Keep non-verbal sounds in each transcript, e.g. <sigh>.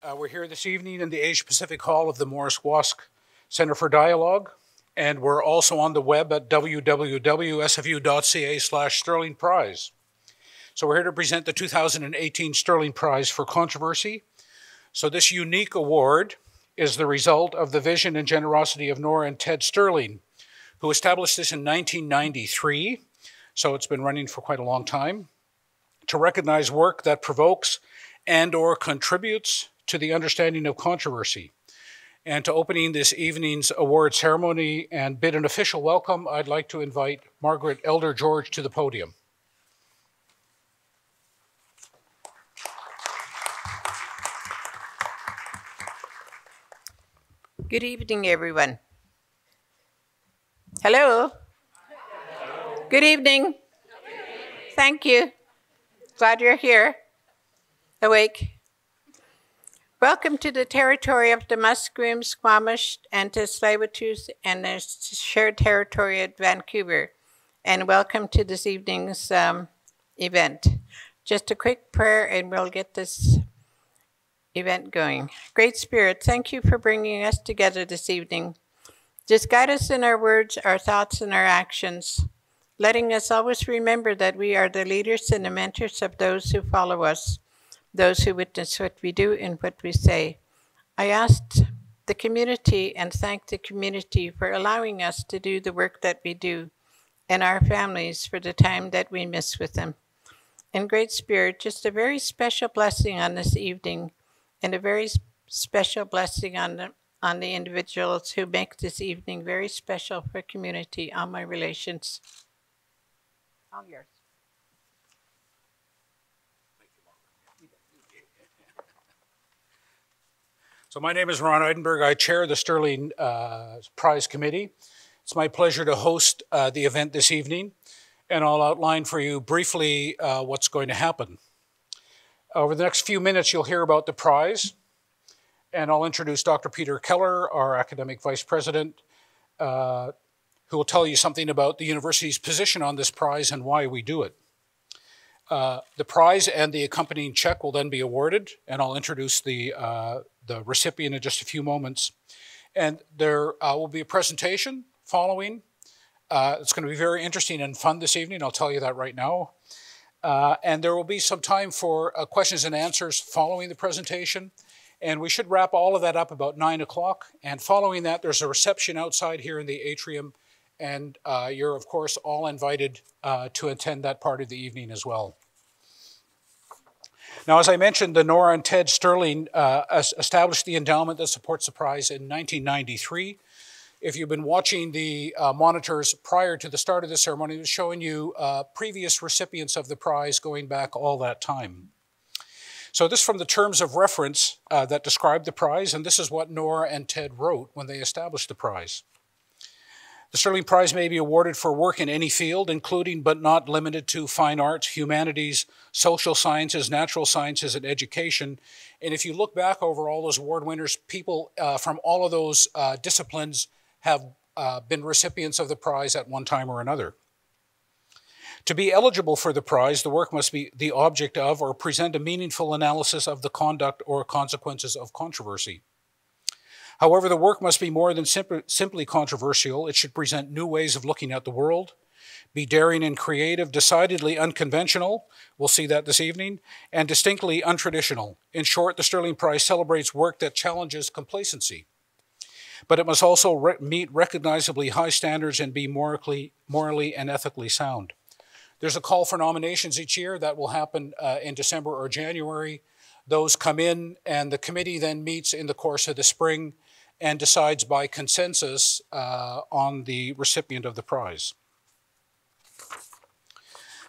Uh, we're here this evening in the Asia Pacific Hall of the Morris Wosk Center for Dialogue, and we're also on the web at www.sfu.ca slash Sterling Prize. So we're here to present the 2018 Sterling Prize for Controversy. So this unique award is the result of the vision and generosity of Nora and Ted Sterling, who established this in 1993, so it's been running for quite a long time, to recognize work that provokes and or contributes to the understanding of controversy. And to opening this evening's award ceremony and bid an official welcome, I'd like to invite Margaret Elder George to the podium. Good evening, everyone. Hello. Hello. Good evening. Thank you. Glad you're here. Awake. Welcome to the territory of the Musqueam, Squamish, and Tsleil-Waututh and the shared territory at Vancouver. And welcome to this evening's um, event. Just a quick prayer and we'll get this event going. Great Spirit, thank you for bringing us together this evening. Just guide us in our words, our thoughts, and our actions, letting us always remember that we are the leaders and the mentors of those who follow us those who witness what we do and what we say. I asked the community and thanked the community for allowing us to do the work that we do and our families for the time that we miss with them. In Great Spirit, just a very special blessing on this evening and a very special blessing on the, on the individuals who make this evening very special for community, all my relations. All yours. So my name is Ron Eidenberg. I chair the Sterling uh, Prize Committee. It's my pleasure to host uh, the event this evening, and I'll outline for you briefly uh, what's going to happen. Over the next few minutes, you'll hear about the prize, and I'll introduce Dr. Peter Keller, our academic vice president, uh, who will tell you something about the university's position on this prize and why we do it. Uh, the prize and the accompanying check will then be awarded, and I'll introduce the, uh, the recipient in just a few moments. And there uh, will be a presentation following. Uh, it's going to be very interesting and fun this evening, I'll tell you that right now. Uh, and there will be some time for questions and answers following the presentation. And we should wrap all of that up about 9 o'clock. And following that, there's a reception outside here in the atrium and uh, you're, of course, all invited uh, to attend that part of the evening as well. Now, as I mentioned, the Nora and Ted Sterling uh, established the endowment that supports the prize in 1993. If you've been watching the uh, monitors prior to the start of the ceremony, it was showing you uh, previous recipients of the prize going back all that time. So this from the terms of reference uh, that describe the prize, and this is what Nora and Ted wrote when they established the prize. The Sterling Prize may be awarded for work in any field, including but not limited to fine arts, humanities, social sciences, natural sciences, and education. And if you look back over all those award winners, people uh, from all of those uh, disciplines have uh, been recipients of the prize at one time or another. To be eligible for the prize, the work must be the object of or present a meaningful analysis of the conduct or consequences of controversy. However, the work must be more than simply controversial. It should present new ways of looking at the world, be daring and creative, decidedly unconventional, we'll see that this evening, and distinctly untraditional. In short, the Sterling Prize celebrates work that challenges complacency. But it must also re meet recognizably high standards and be morally, morally and ethically sound. There's a call for nominations each year that will happen uh, in December or January. Those come in, and the committee then meets in the course of the spring and decides by consensus uh, on the recipient of the prize.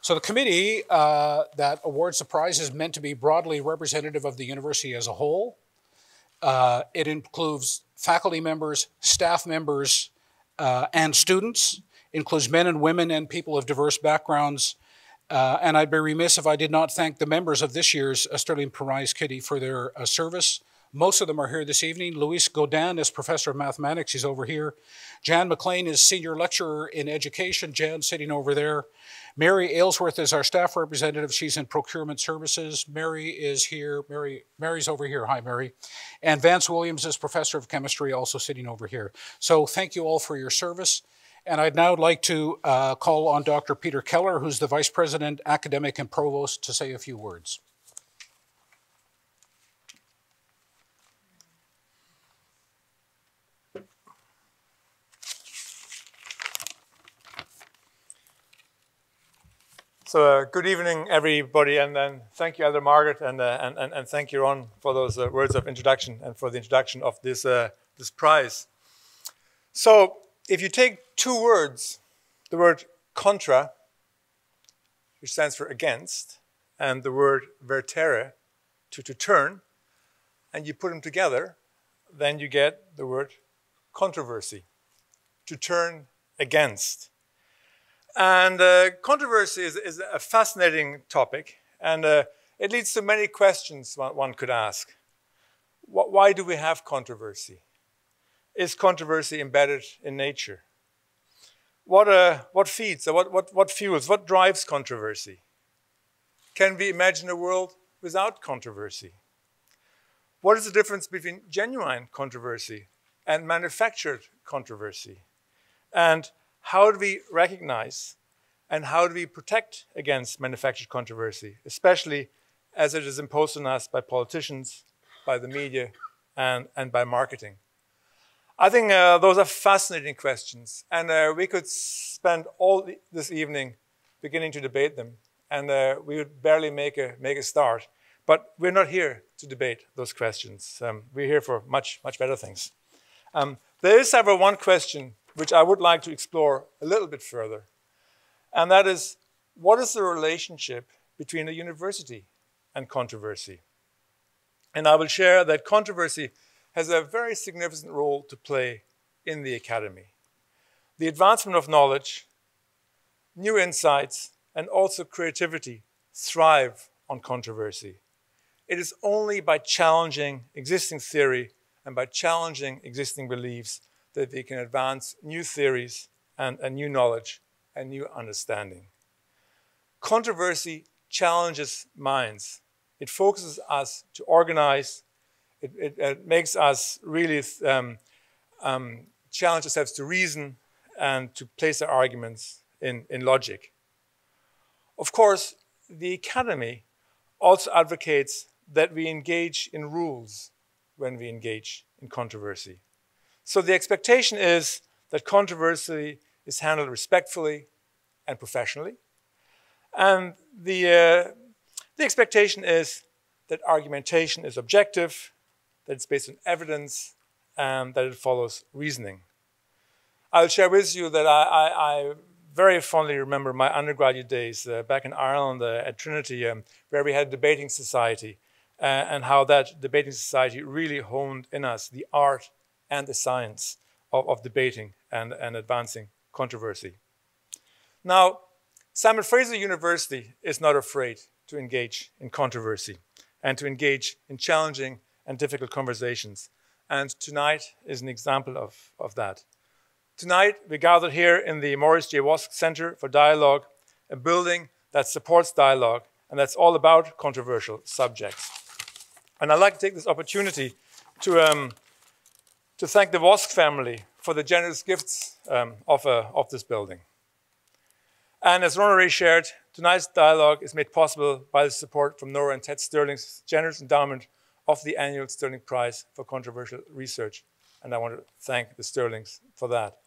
So the committee uh, that awards the prize is meant to be broadly representative of the university as a whole. Uh, it includes faculty members, staff members, uh, and students. It includes men and women and people of diverse backgrounds. Uh, and I'd be remiss if I did not thank the members of this year's Sterling Prize Committee for their uh, service Most of them are here this evening. Luis Godin is professor of mathematics. He's over here. Jan McLean is senior lecturer in education. Jan sitting over there. Mary Aylesworth is our staff representative. She's in procurement services. Mary is here. Mary, Mary's over here. Hi, Mary. And Vance Williams is professor of chemistry, also sitting over here. So thank you all for your service. And I'd now like to uh, call on Dr. Peter Keller, who's the Vice President, Academic and Provost, to say a few words. So uh, good evening, everybody, and, and thank you, Elder Margaret, and, uh, and, and, and, thank you, Ron, for those uh, words of introduction and for the introduction of this, uh, this prize. So if you take two words, the word contra, which stands for against, and the word vertere, to, to turn, and you put them together, then you get the word controversy, to turn against. And uh, controversy is, is, a fascinating topic, and uh, it leads to many questions one, could ask. Why do we have controversy? Is controversy embedded in nature? What, uh, what feeds, what, what, what fuels, what drives controversy? Can we imagine a world without controversy? What is the difference between genuine controversy and manufactured controversy? And how do we recognize and how do we protect against manufactured controversy, especially as it is imposed on us by politicians, by the media, and, and by marketing? I think uh, those are fascinating questions, and uh, we could spend all this evening beginning to debate them, and uh, we would barely make a, make a start. But we're not here to debate those questions. Um, we're here for much, much better things. Um, there is, however, one question which I would like to explore a little bit further. And that is what is the relationship between a university and controversy? And I will share that controversy has a very significant role to play in the academy. The advancement of knowledge, new insights, and also creativity thrive on controversy. It is only by challenging existing theory and by challenging existing beliefs that they can advance new theories and, new knowledge and new understanding. Controversy challenges minds. It focuses us to organize. It, it, it makes us really um, um, challenge ourselves to reason and to place our arguments in, in logic. Of course, the academy also advocates that we engage in rules when we engage in controversy. So the expectation is that controversy is handled respectfully and professionally. And the, uh, the expectation is that argumentation is objective, that it's based on evidence, and that it follows reasoning. I'll share with you that I, I, I very fondly remember my undergraduate days uh, back in Ireland uh, at Trinity, um, where we had a debating society, uh, and how that debating society really honed in us the art and the science of, of debating and, and advancing controversy. Now, Simon Fraser University is not afraid to engage in controversy and to engage in challenging and difficult conversations. And tonight is an example of, of that. Tonight, we gathered here in the Morris J. Wosk Center for Dialogue, a building that supports dialogue and that's all about controversial subjects. And I'd like to take this opportunity to um, to thank the Wosk family for the generous gifts um, of, uh, of this building. And as Ron already shared, tonight's dialogue is made possible by the support from Nora and Ted Sterling's generous endowment of the annual Sterling Prize for Controversial Research. And I want to thank the Sterlings for that.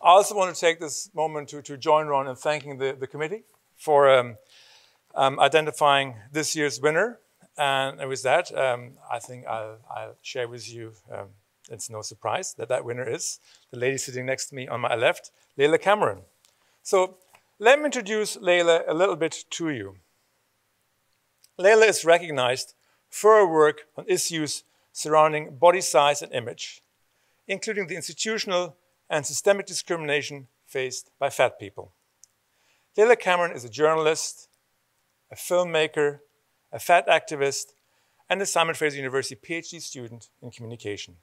I also want to take this moment to, to join Ron in thanking the, the committee for um, um, identifying this year's winner. And with that, um, I think I'll, I'll, share with you um, it's no surprise that that winner is the lady sitting next to me on my left, Layla Cameron. So let me introduce Layla a little bit to you. Layla is recognized for her work on issues surrounding body size and image, including the institutional and systemic discrimination faced by fat people. Layla Cameron is a journalist, a filmmaker, a fat activist, and a Simon Fraser University PhD student in communication.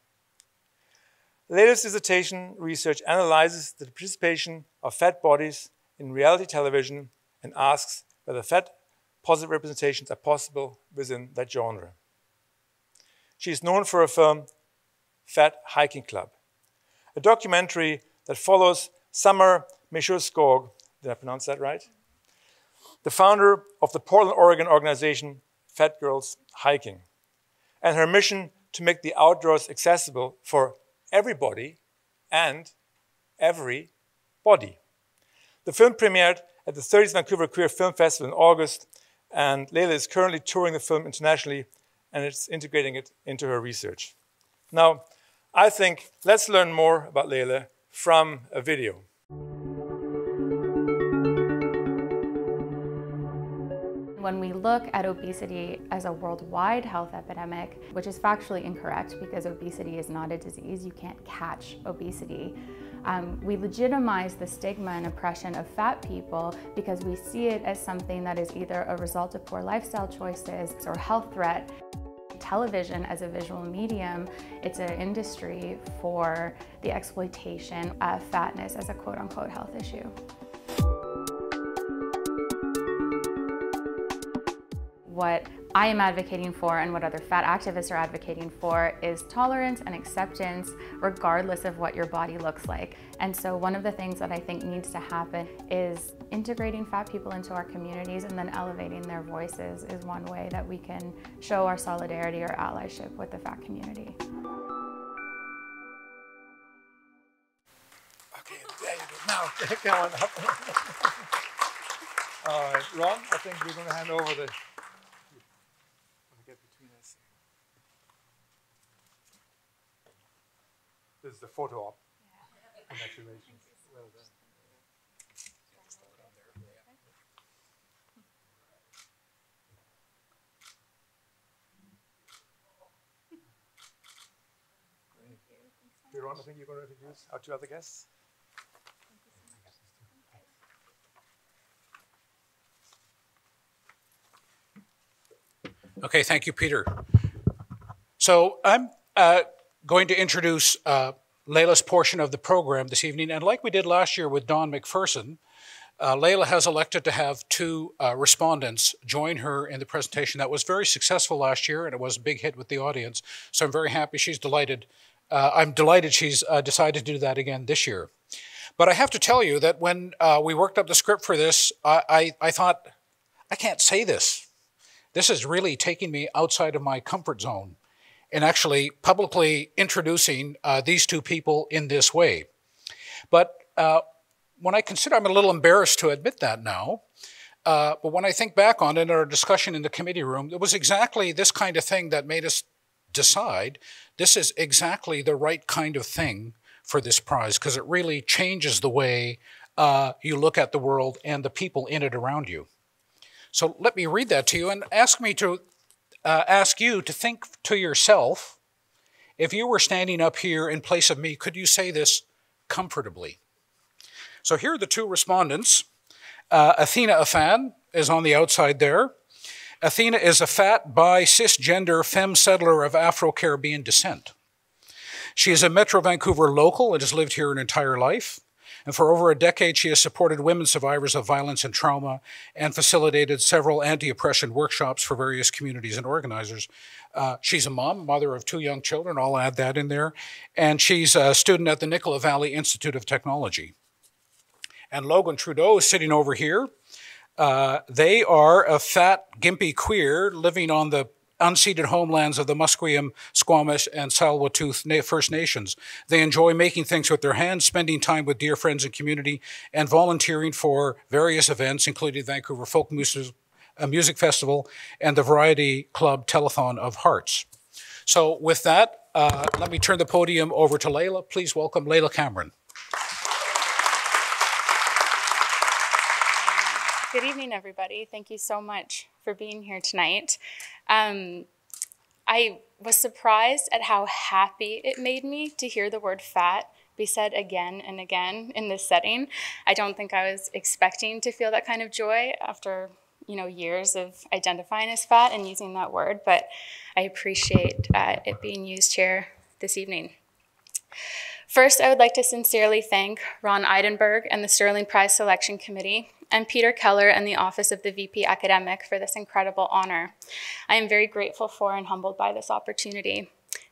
Layla's dissertation research analyzes the participation of fat bodies in reality television and asks whether fat positive representations are possible within that genre. She is known for her film Fat Hiking Club, a documentary that follows Summer Meshur did I pronounce that right? The founder of the Portland, Oregon organization Fat Girls Hiking, and her mission to make the outdoors accessible for everybody and every body. The film premiered at the 30th Vancouver Queer Film Festival in August, and Layla is currently touring the film internationally and it's integrating it into her research. Now, I think let's learn more about Layla from a video. When we look at obesity as a worldwide health epidemic, which is factually incorrect because obesity is not a disease, you can't catch obesity. Um, we legitimize the stigma and oppression of fat people because we see it as something that is either a result of poor lifestyle choices or health threat. Television as a visual medium, it's an industry for the exploitation of fatness as a quote unquote health issue. What I am advocating for and what other fat activists are advocating for is tolerance and acceptance regardless of what your body looks like. And so one of the things that I think needs to happen is integrating fat people into our communities and then elevating their voices is one way that we can show our solidarity or allyship with the fat community. Okay, there you go. Now, <laughs> up. <laughs> All right, Ron, I think we're going to hand over the This is the photo op. Yeah. Congratulations. Well done. Ron, I think you're going to introduce our two other guests. Okay, thank you, Peter. So I'm uh, going to introduce uh, Layla's portion of the program this evening. And like we did last year with Don McPherson, uh, Leila has elected to have two uh, respondents join her in the presentation. That was very successful last year, and it was a big hit with the audience. So I'm very happy she's delighted. Uh, I'm delighted she's uh, decided to do that again this year. But I have to tell you that when uh, we worked up the script for this, I, I, I thought, I can't say this. This is really taking me outside of my comfort zone in actually publicly introducing uh, these two people in this way. But uh, when I consider, I'm a little embarrassed to admit that now, uh, but when I think back on it in our discussion in the committee room, it was exactly this kind of thing that made us decide this is exactly the right kind of thing for this prize because it really changes the way uh, you look at the world and the people in it around you. So let me read that to you and ask me to uh, ask you to think to yourself if you were standing up here in place of me, could you say this comfortably? So here are the two respondents. Uh, Athena Affan is on the outside there. Athena is a fat, bi, cisgender femme settler of Afro Caribbean descent. She is a Metro Vancouver local and has lived here an entire life. And for over a decade, she has supported women survivors of violence and trauma and facilitated several anti oppression workshops for various communities and organizers. Uh, she's a mom, mother of two young children, I'll add that in there. And she's a student at the Nicola Valley Institute of Technology. And Logan Trudeau is sitting over here. Uh, they are a fat, gimpy queer living on the unceded homelands of the Musqueam, Squamish, and Tsleil-Waututh First Nations. They enjoy making things with their hands, spending time with dear friends and community, and volunteering for various events, including Vancouver Folk Music, uh, Music Festival and the Variety Club Telethon of Hearts. So with that, uh, let me turn the podium over to Layla. Please welcome Layla Cameron. Good evening, everybody. Thank you so much for being here tonight. Um, I was surprised at how happy it made me to hear the word fat be said again and again in this setting. I don't think I was expecting to feel that kind of joy after you know, years of identifying as fat and using that word, but I appreciate uh, it being used here this evening. First, I would like to sincerely thank Ron Eidenberg and the Sterling Prize Selection Committee and Peter Keller and the Office of the VP Academic for this incredible honor. I am very grateful for and humbled by this opportunity.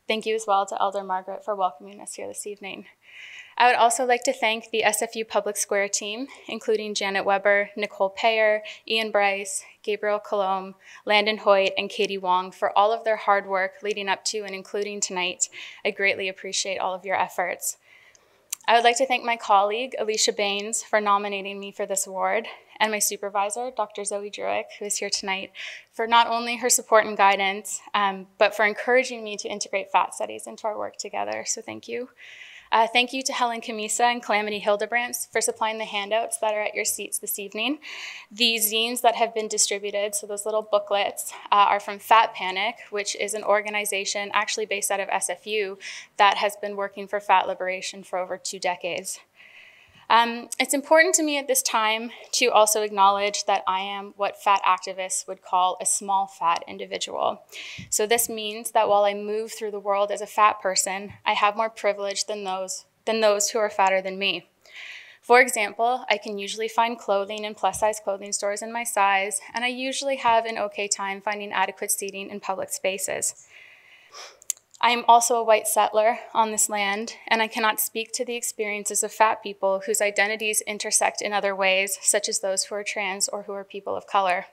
Thank you as well to Elder Margaret for welcoming us here this evening. I would also like to thank the SFU Public Square team, including Janet Weber, Nicole Payer, Ian Bryce, Gabriel Colomb, Landon Hoyt, and Katie Wong for all of their hard work leading up to and including tonight. I greatly appreciate all of your efforts. I would like to thank my colleague, Alicia Baines, for nominating me for this award, and my supervisor, Dr. Zoe Druick, who is here tonight, for not only her support and guidance, um, but for encouraging me to integrate fat studies into our work together. So thank you. Uh, thank you to Helen Camisa and Calamity Hildebrandt for supplying the handouts that are at your seats this evening. The zines that have been distributed, so those little booklets, uh, are from Fat Panic, which is an organization actually based out of SFU that has been working for fat liberation for over two decades. Um, it's important to me at this time to also acknowledge that I am what fat activists would call a small fat individual. So this means that while I move through the world as a fat person, I have more privilege than those, than those who are fatter than me. For example, I can usually find clothing in plus size clothing stores in my size, and I usually have an okay time finding adequate seating in public spaces. I am also a white settler on this land, and I cannot speak to the experiences of fat people whose identities intersect in other ways, such as those who are trans or who are people of color.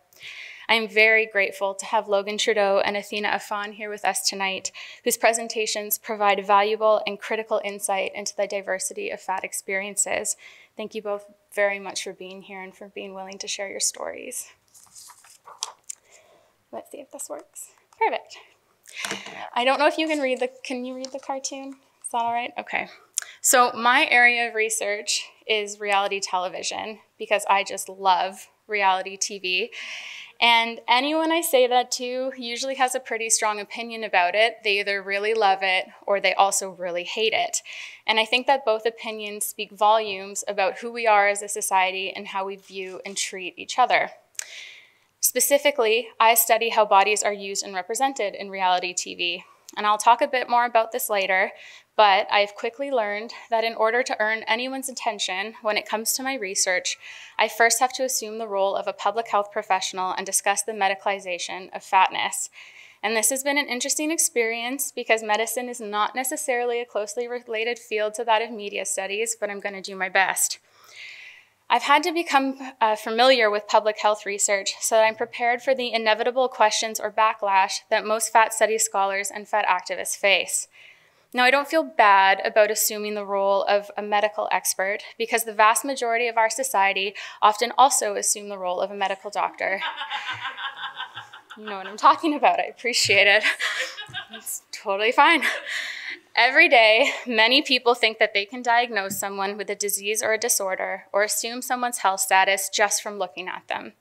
I am very grateful to have Logan Trudeau and Athena Affan here with us tonight, whose presentations provide valuable and critical insight into the diversity of fat experiences. Thank you both very much for being here and for being willing to share your stories. Let's see if this works. Perfect. I don't know if you can read the, can you read the cartoon? Is that all right? Okay. So my area of research is reality television because I just love reality TV. And anyone I say that to usually has a pretty strong opinion about it. They either really love it or they also really hate it. And I think that both opinions speak volumes about who we are as a society and how we view and treat each other. Specifically, I study how bodies are used and represented in reality TV. And I'll talk a bit more about this later, but I've quickly learned that in order to earn anyone's attention when it comes to my research, I first have to assume the role of a public health professional and discuss the medicalization of fatness. And this has been an interesting experience because medicine is not necessarily a closely related field to that of media studies, but I'm going to do my best. I've had to become uh, familiar with public health research so that I'm prepared for the inevitable questions or backlash that most fat studies scholars and fat activists face. Now, I don't feel bad about assuming the role of a medical expert because the vast majority of our society often also assume the role of a medical doctor. you know what I'm talking about. I appreciate it. it's totally fine. Every day, many people think that they can diagnose someone with a disease or a disorder or assume someone's health status just from looking at them.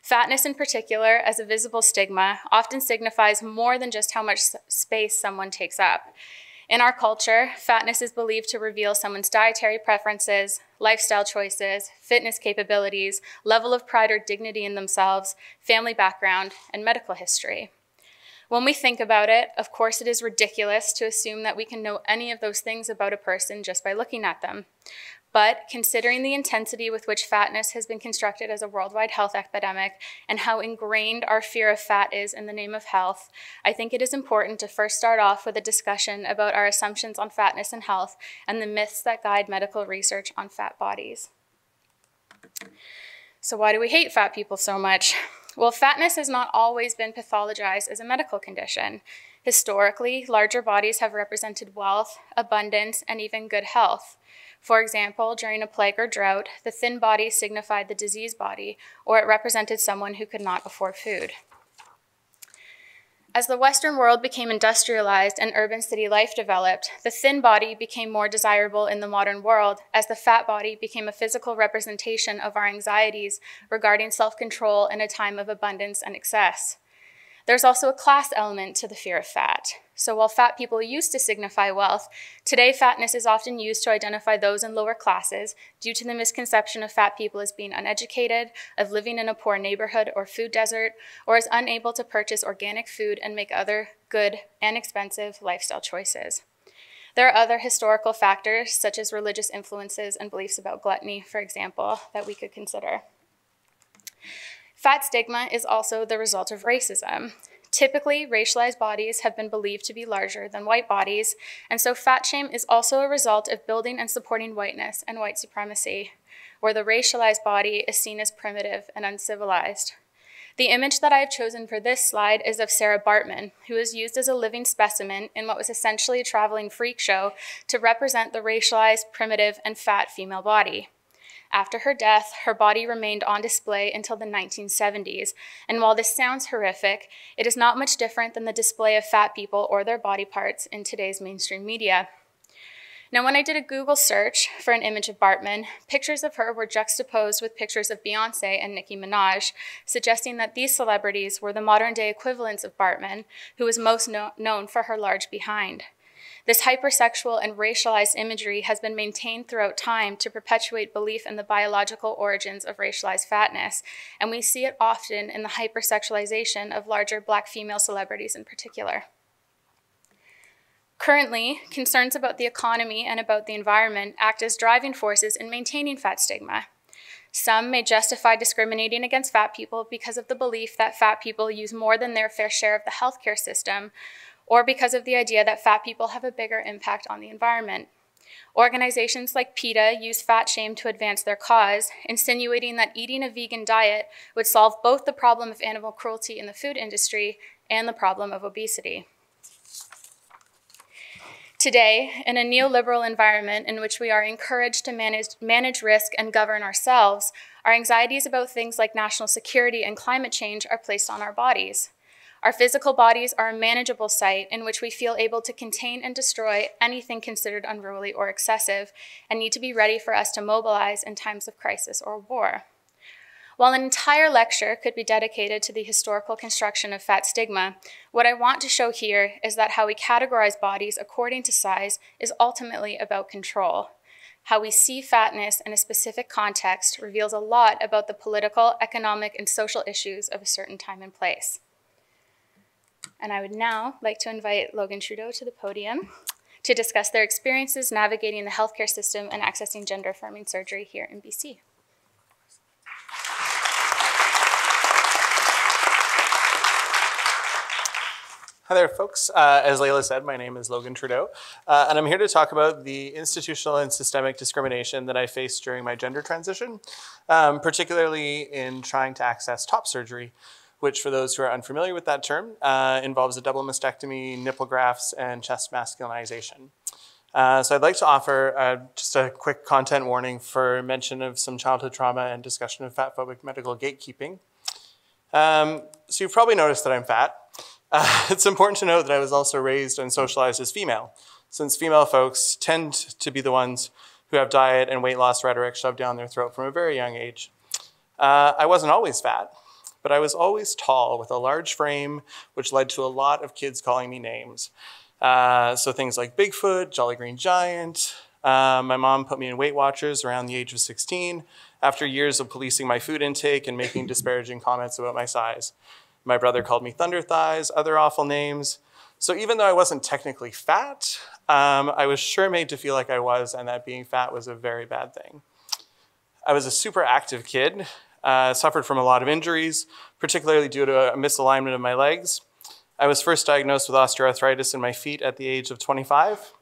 Fatness, in particular, as a visible stigma, often signifies more than just how much space someone takes up. In our culture, fatness is believed to reveal someone's dietary preferences, lifestyle choices, fitness capabilities, level of pride or dignity in themselves, family background, and medical history. When we think about it, of course, it is ridiculous to assume that we can know any of those things about a person just by looking at them. But considering the intensity with which fatness has been constructed as a worldwide health epidemic and how ingrained our fear of fat is in the name of health, I think it is important to first start off with a discussion about our assumptions on fatness and health and the myths that guide medical research on fat bodies. So, why do we hate fat people so much? Well, fatness has not always been pathologized as a medical condition. Historically, larger bodies have represented wealth, abundance, and even good health. For example, during a plague or drought, the thin body signified the diseased body, or it represented someone who could not afford food. As the Western world became industrialized and urban city life developed, the thin body became more desirable in the modern world as the fat body became a physical representation of our anxieties regarding self control in a time of abundance and excess. There's also a class element to the fear of fat. So while fat people used to signify wealth, today fatness is often used to identify those in lower classes due to the misconception of fat people as being uneducated, of living in a poor neighborhood or food desert, or as unable to purchase organic food and make other good and expensive lifestyle choices. There are other historical factors, such as religious influences and beliefs about gluttony, for example, that we could consider. Fat stigma is also the result of racism. Typically, racialized bodies have been believed to be larger than white bodies, and so fat shame is also a result of building and supporting whiteness and white supremacy, where the racialized body is seen as primitive and uncivilized. The image that I have chosen for this slide is of Sarah Baartman, who was used as a living specimen in what was essentially a traveling freak show to represent the racialized, primitive, and fat female body. After her death, her body remained on display until the 1970s. And while this sounds horrific, it is not much different than the display of fat people or their body parts in today's mainstream media. Now, when I did a Google search for an image of Baartman, pictures of her were juxtaposed with pictures of Beyonce and Nicki Minaj, suggesting that these celebrities were the modern day equivalents of Baartman, who was most no known for her large behind. This hypersexual and racialized imagery has been maintained throughout time to perpetuate belief in the biological origins of racialized fatness, and we see it often in the hypersexualization of larger black female celebrities in particular. Currently, concerns about the economy and about the environment act as driving forces in maintaining fat stigma. Some may justify discriminating against fat people because of the belief that fat people use more than their fair share of the healthcare system, or because of the idea that fat people have a bigger impact on the environment. Organizations like PETA use fat shame to advance their cause, insinuating that eating a vegan diet would solve both the problem of animal cruelty in the food industry and the problem of obesity. Today, in a neoliberal environment in which we are encouraged to manage, manage risk and govern ourselves, our anxieties about things like national security and climate change are placed on our bodies. Our physical bodies are a manageable site in which we feel able to contain and destroy anything considered unruly or excessive and need to be ready for us to mobilize in times of crisis or war. While an entire lecture could be dedicated to the historical construction of fat stigma, what I want to show here is that how we categorize bodies according to size is ultimately about control. How we see fatness in a specific context reveals a lot about the political, economic, and social issues of a certain time and place. And I would now like to invite Logan Trudeau to the podium to discuss their experiences navigating the healthcare system and accessing gender affirming surgery here in BC. Hi there, folks. Uh, as Layla said, my name is Logan Trudeau, uh, and I'm here to talk about the institutional and systemic discrimination that I faced during my gender transition, um, particularly in trying to access top surgery which for those who are unfamiliar with that term, uh, involves a double mastectomy, nipple grafts, and chest masculinization. Uh, so I'd like to offer uh, just a quick content warning for mention of some childhood trauma and discussion of fat-phobic medical gatekeeping. Um, so you've probably noticed that I'm fat. Uh, <laughs> it's important to note that I was also raised and socialized as female, since female folks tend to be the ones who have diet and weight loss rhetoric shoved down their throat from a very young age. Uh, I wasn't always fat but I was always tall with a large frame, which led to a lot of kids calling me names. Uh, so things like Bigfoot, Jolly Green Giant. Uh, my mom put me in Weight Watchers around the age of 16 after years of policing my food intake and making disparaging comments about my size. My brother called me Thunder Thighs, other awful names. So even though I wasn't technically fat, um, I was sure made to feel like I was and that being fat was a very bad thing. I was a super active kid uh, suffered from a lot of injuries, particularly due to a misalignment of my legs. I was first diagnosed with osteoarthritis in my feet at the age of 25.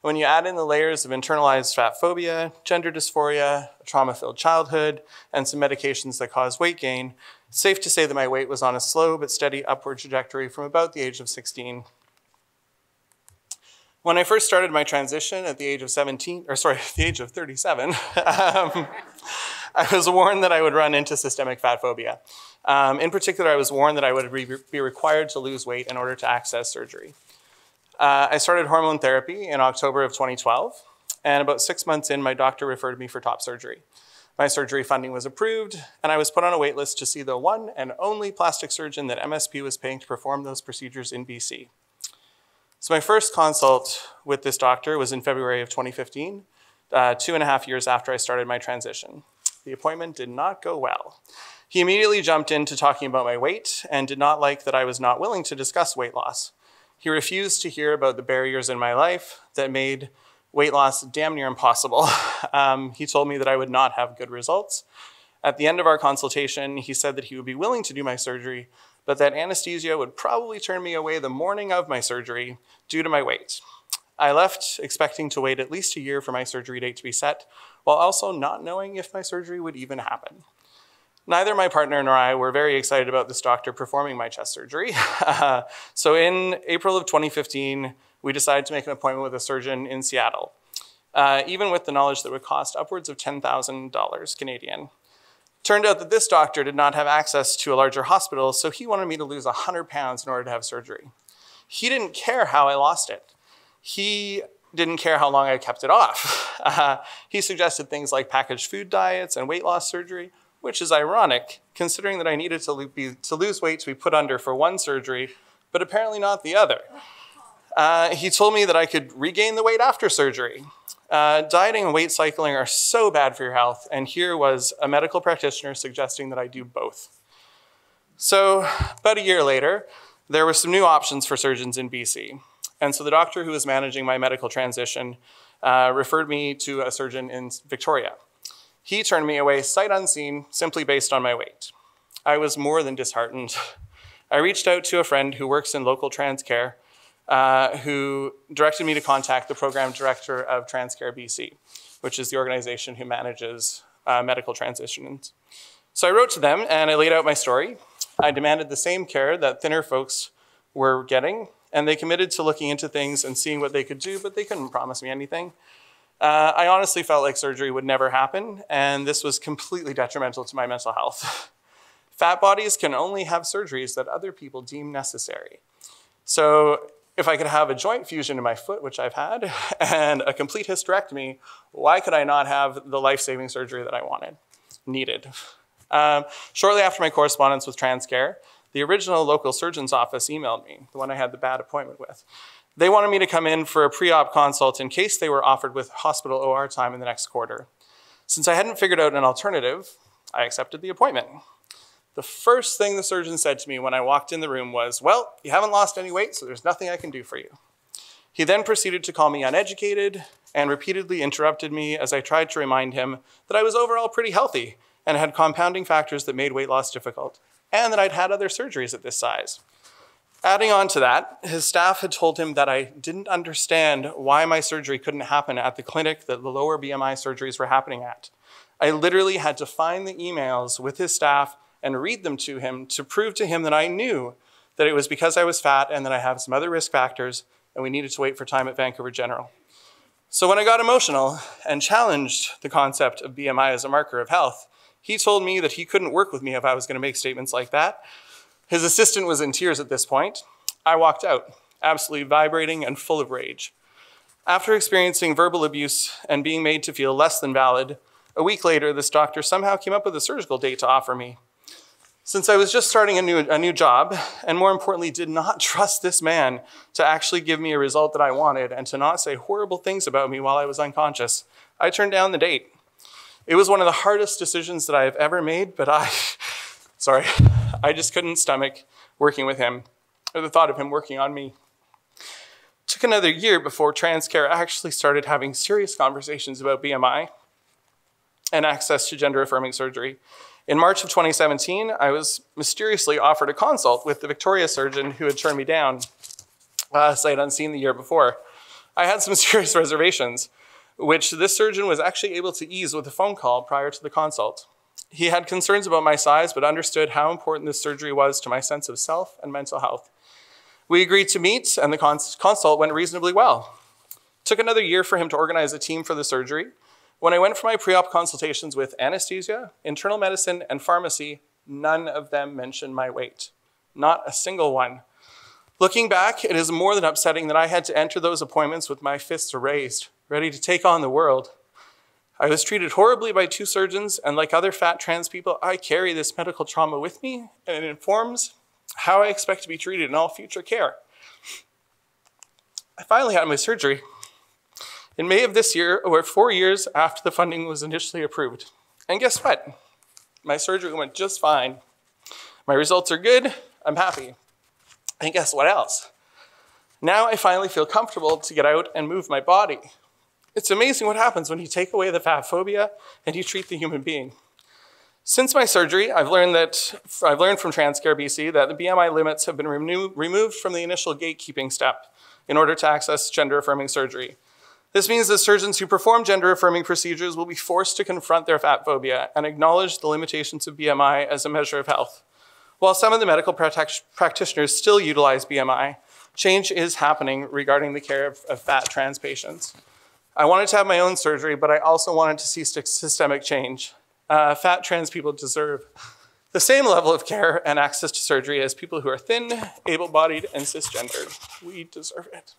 When you add in the layers of internalized fat phobia, gender dysphoria, a trauma-filled childhood, and some medications that cause weight gain, it's safe to say that my weight was on a slow but steady upward trajectory from about the age of 16 when I first started my transition at the age of 17, or sorry, <laughs> the age of 37, <laughs> um, I was warned that I would run into systemic fat phobia. Um, in particular, I was warned that I would be required to lose weight in order to access surgery. Uh, I started hormone therapy in October of 2012, and about six months in, my doctor referred me for top surgery. my surgery funding was approved, and I was put on a wait list to see the one and only plastic surgeon that MSP was paying to perform those procedures in BC. So my first consult with this doctor was in February of 2015, uh, two and a half years after I started my transition. The appointment did not go well. He immediately jumped into talking about my weight and did not like that I was not willing to discuss weight loss. He refused to hear about the barriers in my life that made weight loss damn near impossible. <laughs> Um, he told me that I would not have good results. At the end of our consultation, he said that he would be willing to do my surgery, but that anesthesia would probably turn me away the morning of my surgery due to my weight. I left expecting to wait at least a year for my surgery date to be set, while also not knowing if my surgery would even happen. Neither my partner nor I were very excited about this doctor performing my chest surgery. <laughs> so in April of 2015, we decided to make an appointment with a surgeon in Seattle, uh, even with the knowledge that it would cost upwards of $10,000 Canadian. Turned out that this doctor did not have access to a larger hospital, so he wanted me to lose 100 pounds in order to have surgery. He didn't care how I lost it. He didn't care how long I kept it off. <laughs> Uh, he suggested things like packaged food diets and weight loss surgery, which is ironic considering that I needed to, be, to lose weight to be put under for one surgery, but apparently not the other. Uh, he told me that I could regain the weight after surgery. Uh, dieting and weight cycling are so bad for your health, and here was a medical practitioner suggesting that I do both. So, about a year later, there were some new options for surgeons in BC. And so the doctor who was managing my medical transition uh, referred me to a surgeon in Victoria. He turned me away sight unseen simply based on my weight. I was more than disheartened. <laughs> I reached out to a friend who works in local trans care uh, who directed me to contact the program director of Transcare BC, which is the organization who manages uh, medical transitions. So I wrote to them and I laid out my story. I demanded the same care that thinner folks were getting, and they committed to looking into things and seeing what they could do, but they couldn't promise me anything. Uh, I honestly felt like surgery would never happen, and this was completely detrimental to my mental health. <laughs> Fat bodies can only have surgeries that other people deem necessary. So if I could have a joint fusion in my foot, which I've had, <laughs> and a complete hysterectomy, why could I not have the life-saving surgery that I wanted, needed? <laughs> Um, shortly after my correspondence with Transcare, the original local surgeon's office emailed me, the one I had the bad appointment with. They wanted me to come in for a pre-op consult in case they were offered with hospital OR time in the next quarter. Since I hadn't figured out an alternative, I accepted the appointment. The first thing the surgeon said to me when I walked in the room was, Well, you haven't lost any weight, so there's nothing I can do for you. He then proceeded to call me uneducated and repeatedly interrupted me as I tried to remind him that I was overall pretty healthy and had compounding factors that made weight loss difficult, and that I'd had other surgeries at this size. Adding on to that, his staff had told him that I didn't understand why my surgery couldn't happen at the clinic that the lower BMI surgeries were happening at. I literally had to find the emails with his staff and read them to him to prove to him that I knew that it was because I was fat and that I have some other risk factors and we needed to wait for time at Vancouver General. So when I got emotional and challenged the concept of BMI as a marker of health, he told me that he couldn't work with me if I was going to make statements like that. His assistant was in tears at this point. I walked out, absolutely vibrating and full of rage. After experiencing verbal abuse and being made to feel less than valid, a week later, this doctor somehow came up with a surgical date to offer me. Since I was just starting a new, a new job, and more importantly, did not <laughs> trust this man to actually give me a result that I wanted and to not say horrible things about me while I was unconscious, I turned down the date. It was one of the hardest decisions that I have ever made, but I, <laughs> sorry, I just couldn't stomach working with him, or the thought of him working on me. Took another year before Transcare actually started having serious conversations about BMI and access to gender affirming surgery. In March of 2017, I was mysteriously offered a consult with the Victoria surgeon who had turned me down, uh, sight unseen the year before. I had some <laughs> serious reservations, which this surgeon was actually able to ease with a phone call prior to the consult. He had concerns about my size, but understood how important this surgery was to my sense of self and mental health. We agreed to meet, and the cons consult went reasonably well. It took another year for him to organize a team for the surgery, when I went for my pre-op consultations with anesthesia, internal medicine, and pharmacy, none of them mentioned my weight. Not a single one. Looking back, it is more than upsetting that I had to enter those appointments with my fists raised, ready to take on the world. I was treated horribly by two surgeons, and like other fat trans people, I carry this medical trauma with me, and it informs how I expect to be treated in all future care. I finally had my surgery in May of this year, or four years after the funding was initially approved. And guess what? My surgery went just fine. My results are good, I'm happy. And guess what else? Now I finally feel comfortable to get out and move my body. It's amazing what happens when you take away the fat phobia and you treat the human being. Since my surgery, I've learned that I've learned from Transcare BC that the BMI limits have been remo removed from the initial gatekeeping step in order to access gender affirming surgery. This means that surgeons who perform gender affirming procedures will be forced to confront their fat phobia and acknowledge the limitations of BMI as a measure of health. While some of the medical practitioners still utilize BMI, change is happening regarding the care of, of fat trans patients. I wanted to have my own surgery, but I also wanted to see systemic change. Uh, fat trans people deserve the same level of care and access to surgery as people who are thin, able bodied, and cisgendered. We deserve it.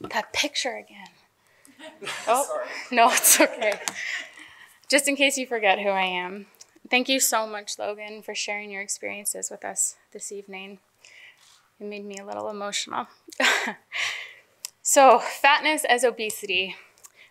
That picture again. <laughs> oh, no, it's okay. Just in case you forget who I am. Thank you so much, Logan, for sharing your experiences with us this evening. It made me a little emotional. <laughs> so, fatness as obesity.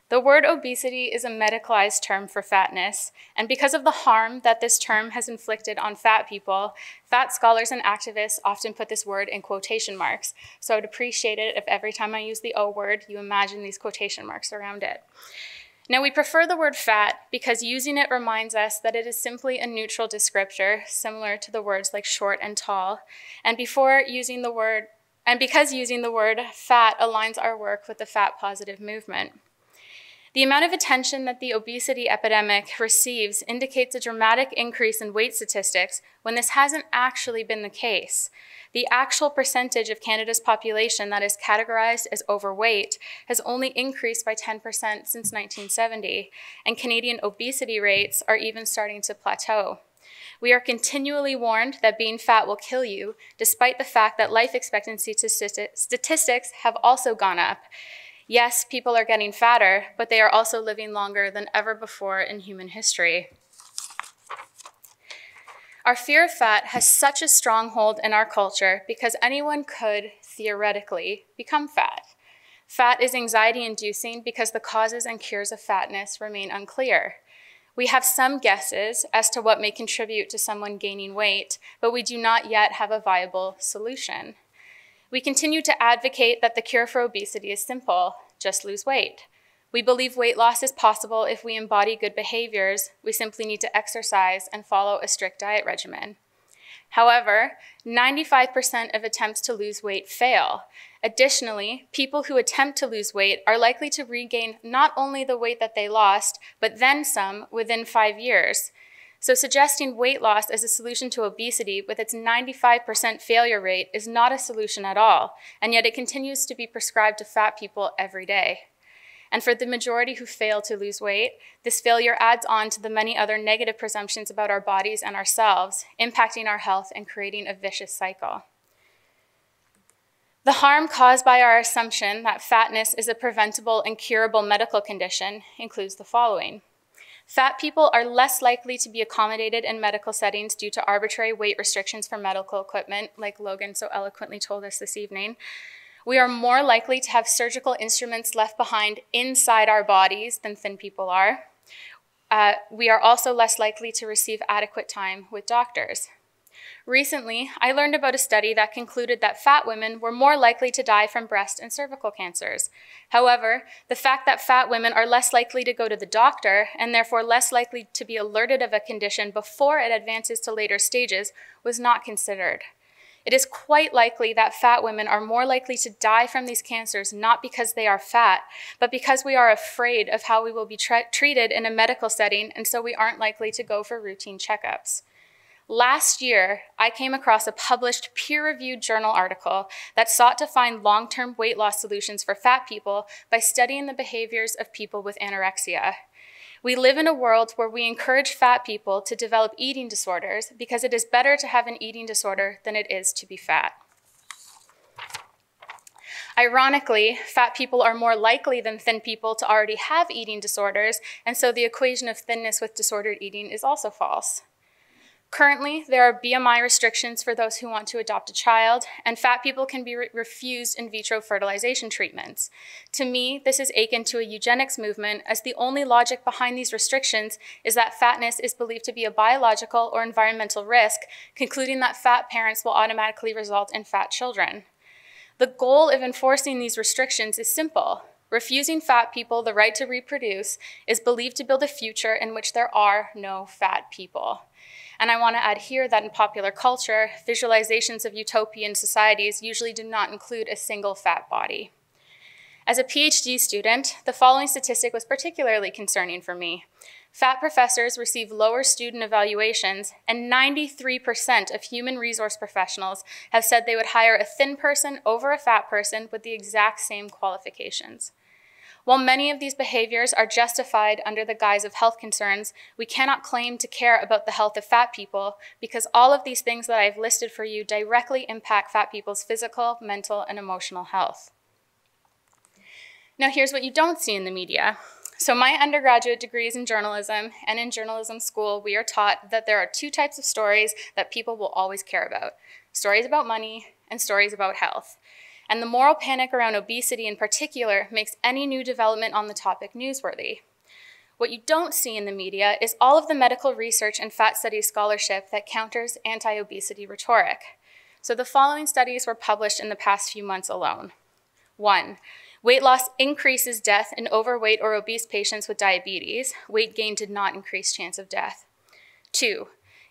The word obesity is a medicalized term for fatness, and because of the harm that this term has inflicted on fat people, fat scholars and activists often put this word in quotation marks. So I'd appreciate it if every time I use the O word, you imagine these quotation marks around it. Now, we prefer the word fat because using it reminds us that it is simply a neutral descriptor, similar to the words like short and tall. And before using the word, and because using the word fat aligns our work with the fat positive movement. The amount of attention that the obesity epidemic receives indicates a dramatic increase in weight statistics when this hasn't actually been the case. The actual percentage of Canada's population that is categorized as overweight has only increased by 10% since 1970, and Canadian obesity rates are even starting to plateau. We are continually warned that being fat will kill you, despite the fact that life expectancy statistics have also gone up. Yes, people are getting fatter, but they are also living longer than ever before in human history. Our fear of fat has such a stronghold in our culture because anyone could, theoretically, become fat. Fat is anxiety inducing because the causes and cures of fatness remain unclear. We have some guesses as to what may contribute to someone gaining weight, but we do not yet have a viable solution. We continue to advocate that the cure for obesity is simple just lose weight. We believe weight loss is possible if we embody good behaviors. We simply need to exercise and follow a strict diet regimen. However, 95% of attempts to lose weight fail. Additionally, people who attempt to lose weight are likely to regain not only the weight that they lost, but then some within five years. So suggesting weight loss as a solution to obesity with its 95% failure rate is not a solution at all, and yet it continues to be prescribed to fat people every day. And for the majority who fail to lose weight, this failure adds on to the many other negative presumptions about our bodies and ourselves, impacting our health and creating a vicious cycle. The harm caused by our assumption that fatness is a preventable and curable medical condition includes the following. Fat people are less likely to be accommodated in medical settings due to arbitrary weight restrictions for medical equipment, like Logan so eloquently told us this evening. We are more likely to have surgical instruments left behind inside our bodies than thin people are. Uh, we are also less likely to receive adequate time with doctors. Recently, I learned about a study that concluded that fat women were more likely to die from breast and cervical cancers. However, the fact that fat women are less likely to go to the doctor and therefore less likely to be alerted of a condition before it advances to later stages was not considered. It is quite likely that fat women are more likely to die from these cancers not because they are fat, but because we are afraid of how we will be treated in a medical setting, and so we aren't likely to go for routine checkups. Last year, I came across a published peer reviewed journal article that sought to find long term weight loss solutions for fat people by studying the behaviors of people with anorexia. We live in a world where we encourage fat people to develop eating disorders because it is better to have an eating disorder than it is to be fat. Ironically, fat people are more likely than thin people to already have eating disorders, and so the equation of thinness with disordered eating is also false. Currently, there are BMI restrictions for those who want to adopt a child, and fat people can be re refused in vitro fertilization treatments. To me, this is akin to a eugenics movement, as the only logic behind these restrictions is that fatness is believed to be a biological or environmental risk, concluding that fat parents will automatically result in fat children. The goal of enforcing these restrictions is simple. Refusing fat people the right to reproduce is believed to build a future in which there are no fat people. And I want to add here that in popular culture, visualizations of utopian societies usually do not include a single fat body. As a PhD student, the following statistic was particularly concerning for me. Fat professors receive lower student evaluations, and 93% of human resource professionals have said they would hire a thin person over a fat person with the exact same qualifications. While many of these behaviors are justified under the guise of health concerns, we cannot claim to care about the health of fat people because all of these things that I've listed for you directly impact fat people's physical, mental, and emotional health. Now, here's what you don't see in the media. So, my undergraduate degree is in journalism, and in journalism school, we are taught that there are two types of stories that people will always care about stories about money and stories about health and the moral panic around obesity in particular makes any new development on the topic newsworthy. What you don't see in the media is all of the medical research and fat studies scholarship that counters anti obesity rhetoric. So, the following studies were published in the past few months alone. One, weight loss increases death in overweight or obese patients with diabetes. Weight gain did not increase chance of death. Two,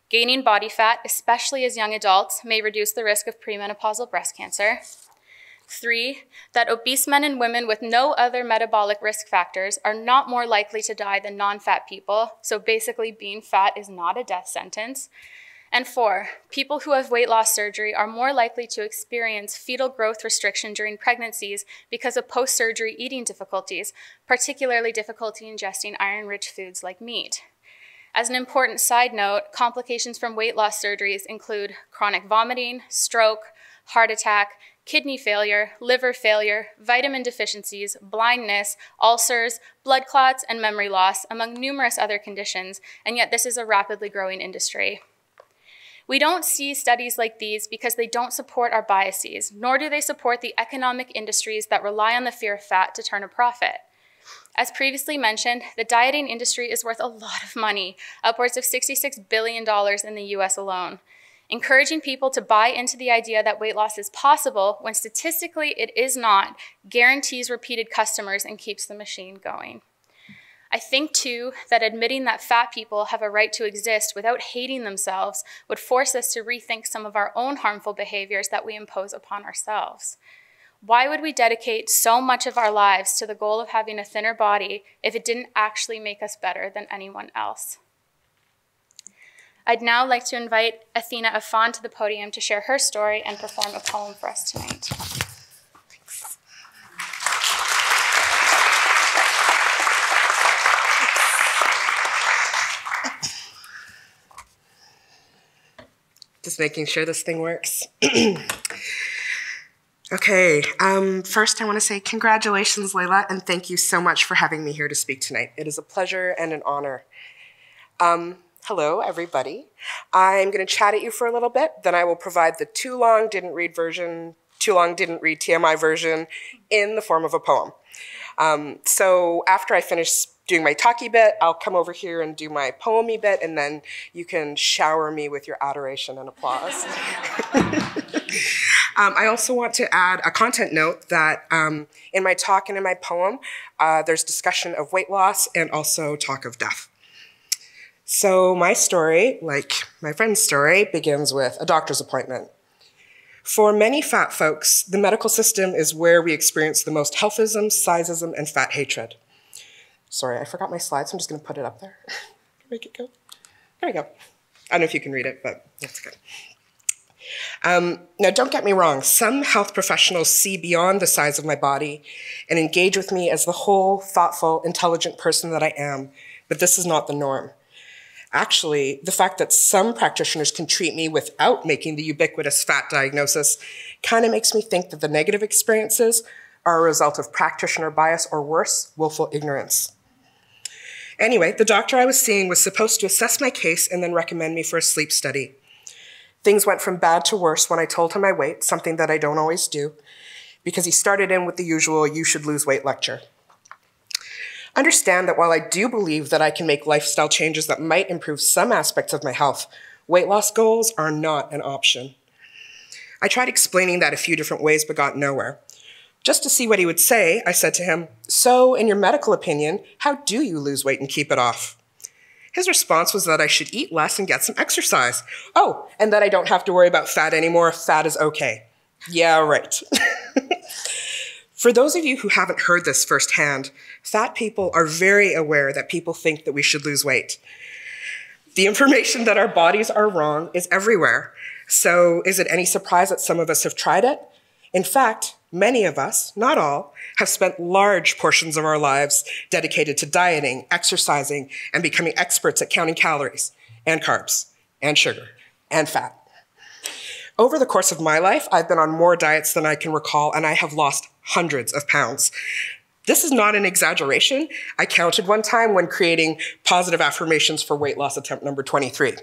gaining body fat, especially as young adults, may reduce the risk of premenopausal breast cancer. Three, that obese men and women with no other metabolic risk factors are not more likely to die than non fat people. So basically, being fat is not a death sentence. And four, people who have weight loss surgery are more likely to experience fetal growth restriction during pregnancies because of post surgery eating difficulties, particularly difficulty ingesting iron rich foods like meat. As an important side note, complications from weight loss surgeries include chronic vomiting, stroke, heart attack, kidney failure, liver failure, vitamin deficiencies, blindness, ulcers, blood clots, and memory loss, among numerous other conditions, and yet this is a rapidly growing industry. We don't see studies like these because they don't support our biases, nor do they support the economic industries that rely on the fear of fat to turn a profit. As previously mentioned, the dieting industry is worth a lot of money, upwards of $66 billion in the US alone encouraging people to buy into the idea that weight loss is possible when statistically it is not, guarantees repeated customers and keeps the machine going. I think too that admitting that fat people have a right to exist without hating themselves would force us to rethink some of our own harmful behaviors that we impose upon ourselves. Why would we dedicate so much of our lives to the goal of having a thinner body if it didn't actually make us better than anyone else? I'd now like to invite Athena Affan to the podium to share her story and perform a poem for us tonight. Just making sure this thing works. <clears throat> okay, um, first I want to say congratulations, Layla, and thank you so much for having me here to speak tonight. It is a pleasure and an honor. Um, Hello, everybody. I'm going to chat at you for a little bit, then I will provide the too long didn't read version, too long didn't read TMI version in the form of a poem. Um, so after I finish doing my talky bit, I'll come over here and do my poemy bit, and then you can shower me with your adoration and applause. <laughs> um, I also want to add a content note that um, in my talk and in my poem, uh, there's discussion of weight loss and also talk of death. So, my story, like my friend's story, begins with a doctor's appointment. For many fat folks, the medical system is where we experience the most healthism, sizeism, and fat hatred. Sorry, I forgot my slides, so I'm just gonna put it up there. <laughs> Make it go. There we go. I don't know if you can read it, but that's good. Um, now, don't get me wrong, some health professionals see beyond the size of my body and engage with me as the whole, thoughtful, intelligent person that I am, but this is not the norm. Actually, the fact that some practitioners can treat me without making the ubiquitous fat diagnosis kind of makes me think that the negative experiences are a result of practitioner bias or worse, willful ignorance. Anyway, the doctor I was seeing was supposed to assess my case and then recommend me for a sleep study. Things went from bad to worse when I told him my weight, something that I don't always do, because he started in with the usual you should lose weight lecture. Understand that while I do believe that I can make lifestyle changes that might improve some aspects of my health, weight loss goals are not an option. I tried explaining that a few different ways but got nowhere. Just to see what he would say, I said to him, So, in your medical opinion, how do you lose weight and keep it off? His response was that I should eat less and get some exercise. Oh, and that I don't have to worry about fat anymore. Fat is okay. Yeah, right. <laughs> For those of you who haven't heard this firsthand, fat people are very aware that people think that we should lose weight. The information that our bodies are wrong is everywhere. So, is it any surprise that some of us have tried it? In fact, many of us, not all, have spent large portions of our lives dedicated to dieting, exercising, and becoming experts at counting calories and carbs and sugar and fat. Over the course of my life, I've been on more diets than I can recall, and I have lost hundreds of pounds. This is not an exaggeration. I counted one time when creating positive affirmations for weight loss attempt number 23.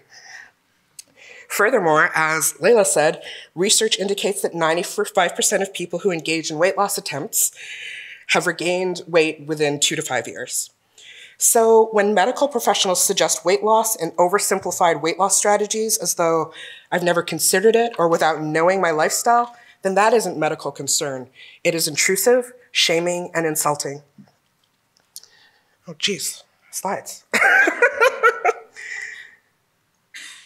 Furthermore, as Layla said, research indicates that 95% of people who engage in weight loss attempts have regained weight within two to five years. So when medical professionals suggest weight loss and oversimplified weight loss strategies as though I've never considered it or without knowing my lifestyle, then that isn't medical concern. It is intrusive, shaming, and insulting. Oh, geez, slides. <laughs>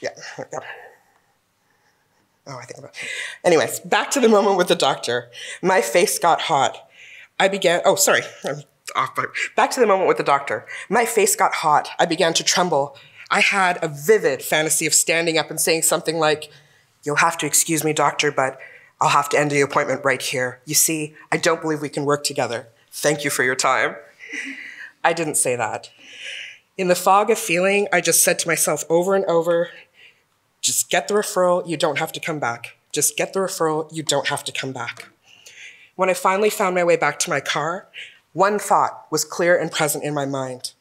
yeah. Oh, I think about. It. Anyways, back to the moment with the doctor. My face got hot. I began. Oh, sorry. I'm off. Back to the moment with the doctor. My face got hot. I began to tremble. I had a vivid fantasy of standing up and saying something like, "You'll have to excuse me, doctor, but I'll have to end the appointment right here. You see, I don't believe we can work together. Thank you for your time." I didn't say that. In the fog of feeling, I just said to myself over and over, just get the referral, you don't have to come back. Just get the referral, you don't have to come back. When I finally found my way back to my car, one thought was clear and present in my mind.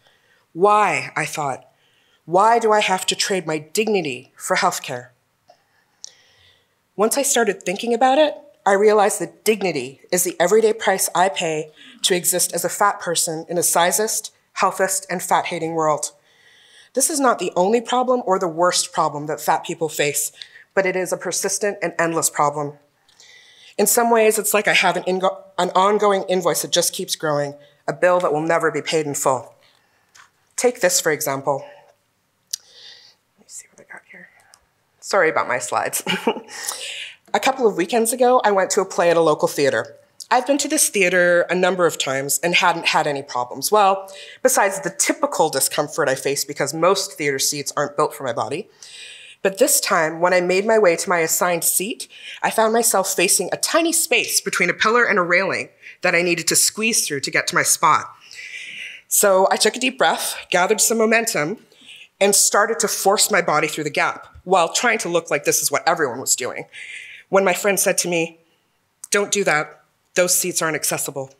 Why, I thought, why do I have to trade my dignity for healthcare? Once I started thinking about it, I realized that dignity is the everyday price I pay to exist as a fat person in a sizest, healthist, and fat hating world. This is not the only problem or the worst problem that fat people face, but it is a persistent and endless problem. In some ways, it's like I have an, an ongoing invoice that just keeps growing, a bill that will never be paid in full. Take this, for example. Let me see what I got here. Sorry about my slides. <laughs> a couple of weekends ago, I went to a play at a local theater. I've been to this theater a number of times and hadn't had any problems. Well, besides the typical discomfort I face because most theater seats aren't built for my body. But this time, when I made my way to my assigned seat, I found myself facing a tiny space between a pillar and a railing that I needed to squeeze through to get to my spot. So I took a deep breath, gathered some momentum, and started to force my body through the gap while trying to look like this is what everyone was doing. When my friend said to me, Don't do that those seats aren't accessible.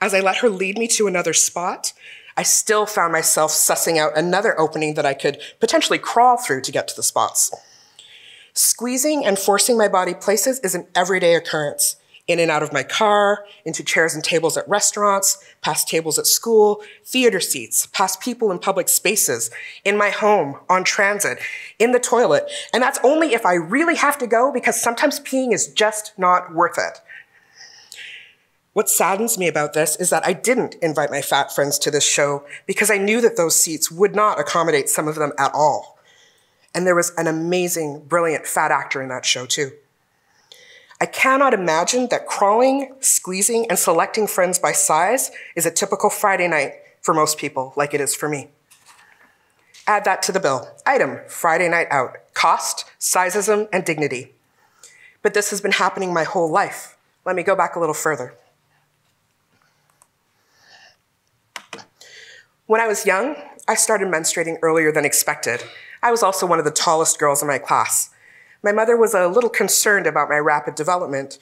As I let her lead me to another spot, I still found myself sussing out another opening that I could potentially crawl through to get to the spots. Squeezing and forcing my body places is an everyday occurrence. In and out of my car, into chairs and tables at restaurants, past tables at school, theater seats, past people in public spaces, in my home, on transit, in the toilet. And that's only if I really have to go because sometimes peeing is just not worth it. What saddens me about this is that I didn't invite my fat friends to this show because I knew that those seats would not accommodate some of them at all. And there was an amazing, brilliant fat actor in that show, too. I cannot imagine that crawling, squeezing, and selecting friends by size is a typical Friday night for most people, like it is for me. Add that to the bill. Item, Friday night out. Cost, sizeism, and dignity. But this has been happening my whole life. Let me go back a little further. When I was young, I started menstruating earlier than expected. I was also one of the tallest girls in my class. My mother was a little concerned about my rapid development,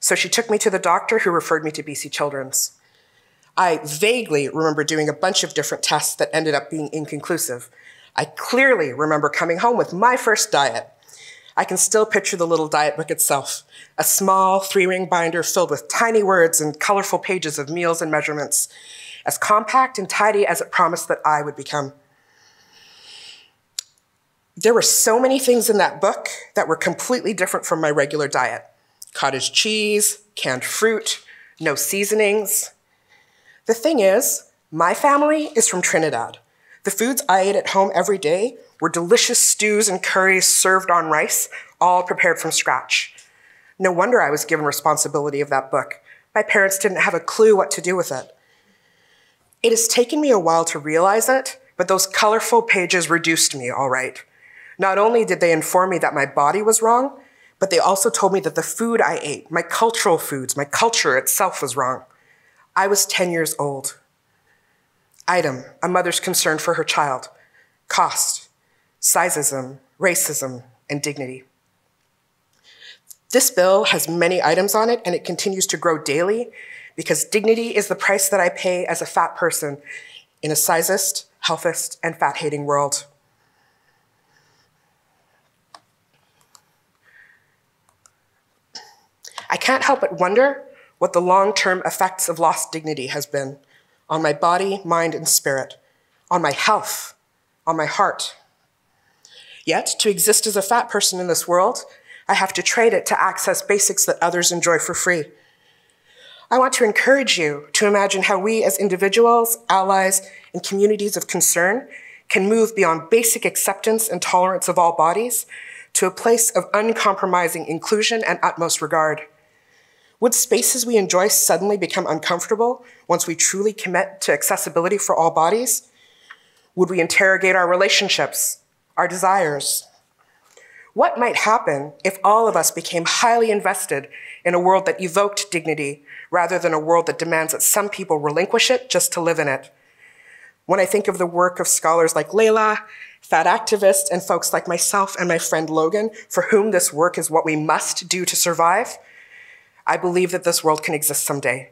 so she took me to the doctor who referred me to BC Children's. I vaguely remember doing a bunch of different tests that ended up being inconclusive. I clearly remember coming home with my first diet. I can still picture the little diet book itself a small three ring binder filled with tiny words and colorful pages of meals and measurements, as compact and tidy as it promised that I would become. There were so many things in that book that were completely different from my regular diet cottage cheese, canned fruit, no seasonings. The thing is, my family is from Trinidad. The foods I ate at home every day were delicious stews and curries served on rice, all prepared from scratch. No wonder I was given responsibility of that book. My parents didn't have a clue what to do with it. It has taken me a while to realize it, but those colorful pages reduced me, all right. Not only did they inform me that my body was wrong, but they also told me that the food I ate, my cultural foods, my culture itself was wrong. I was 10 years old. Item, a mother's concern for her child. Cost, sizeism, racism, and dignity. This bill has many items on it and it continues to grow daily because dignity is the price that I pay as a fat person in a sizist, healthist, and fat hating world. I can't help but wonder what the long term effects of lost dignity has been on my body, mind, and spirit, on my health, on my heart. Yet, to exist as a fat person in this world, I have to trade it to access basics that others enjoy for free. I want to encourage you to imagine how we as individuals, allies, and communities of concern can move beyond basic acceptance and tolerance of all bodies to a place of uncompromising inclusion and utmost regard. Would spaces we enjoy suddenly become uncomfortable once we truly commit to accessibility for all bodies? Would we interrogate our relationships, our desires? What might happen if all of us became highly invested in a world that evoked dignity rather than a world that demands that some people relinquish it just to live in it? When I think of the work of scholars like Layla, fat activists, and folks like myself and my friend Logan, for whom this work is what we must do to survive, I believe that this world can exist someday.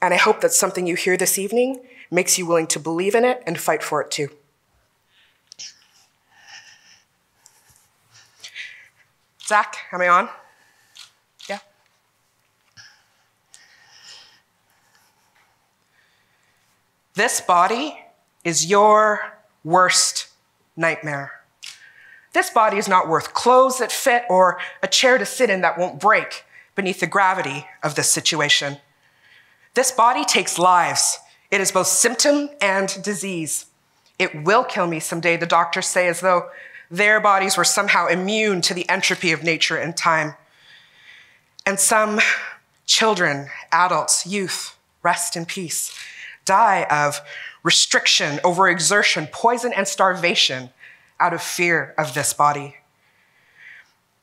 And I hope that something you hear this evening makes you willing to believe in it and fight for it too. Zach, am I on? This body is your worst nightmare. This body is not worth clothes that fit or a chair to sit in that won't break beneath the gravity of this situation. This body takes lives. It is both symptom and disease. It will kill me someday, the doctors say, as though their bodies were somehow immune to the entropy of nature and time. And some children, adults, youth, rest in peace, die of restriction, overexertion, poison, and starvation out of fear of this body.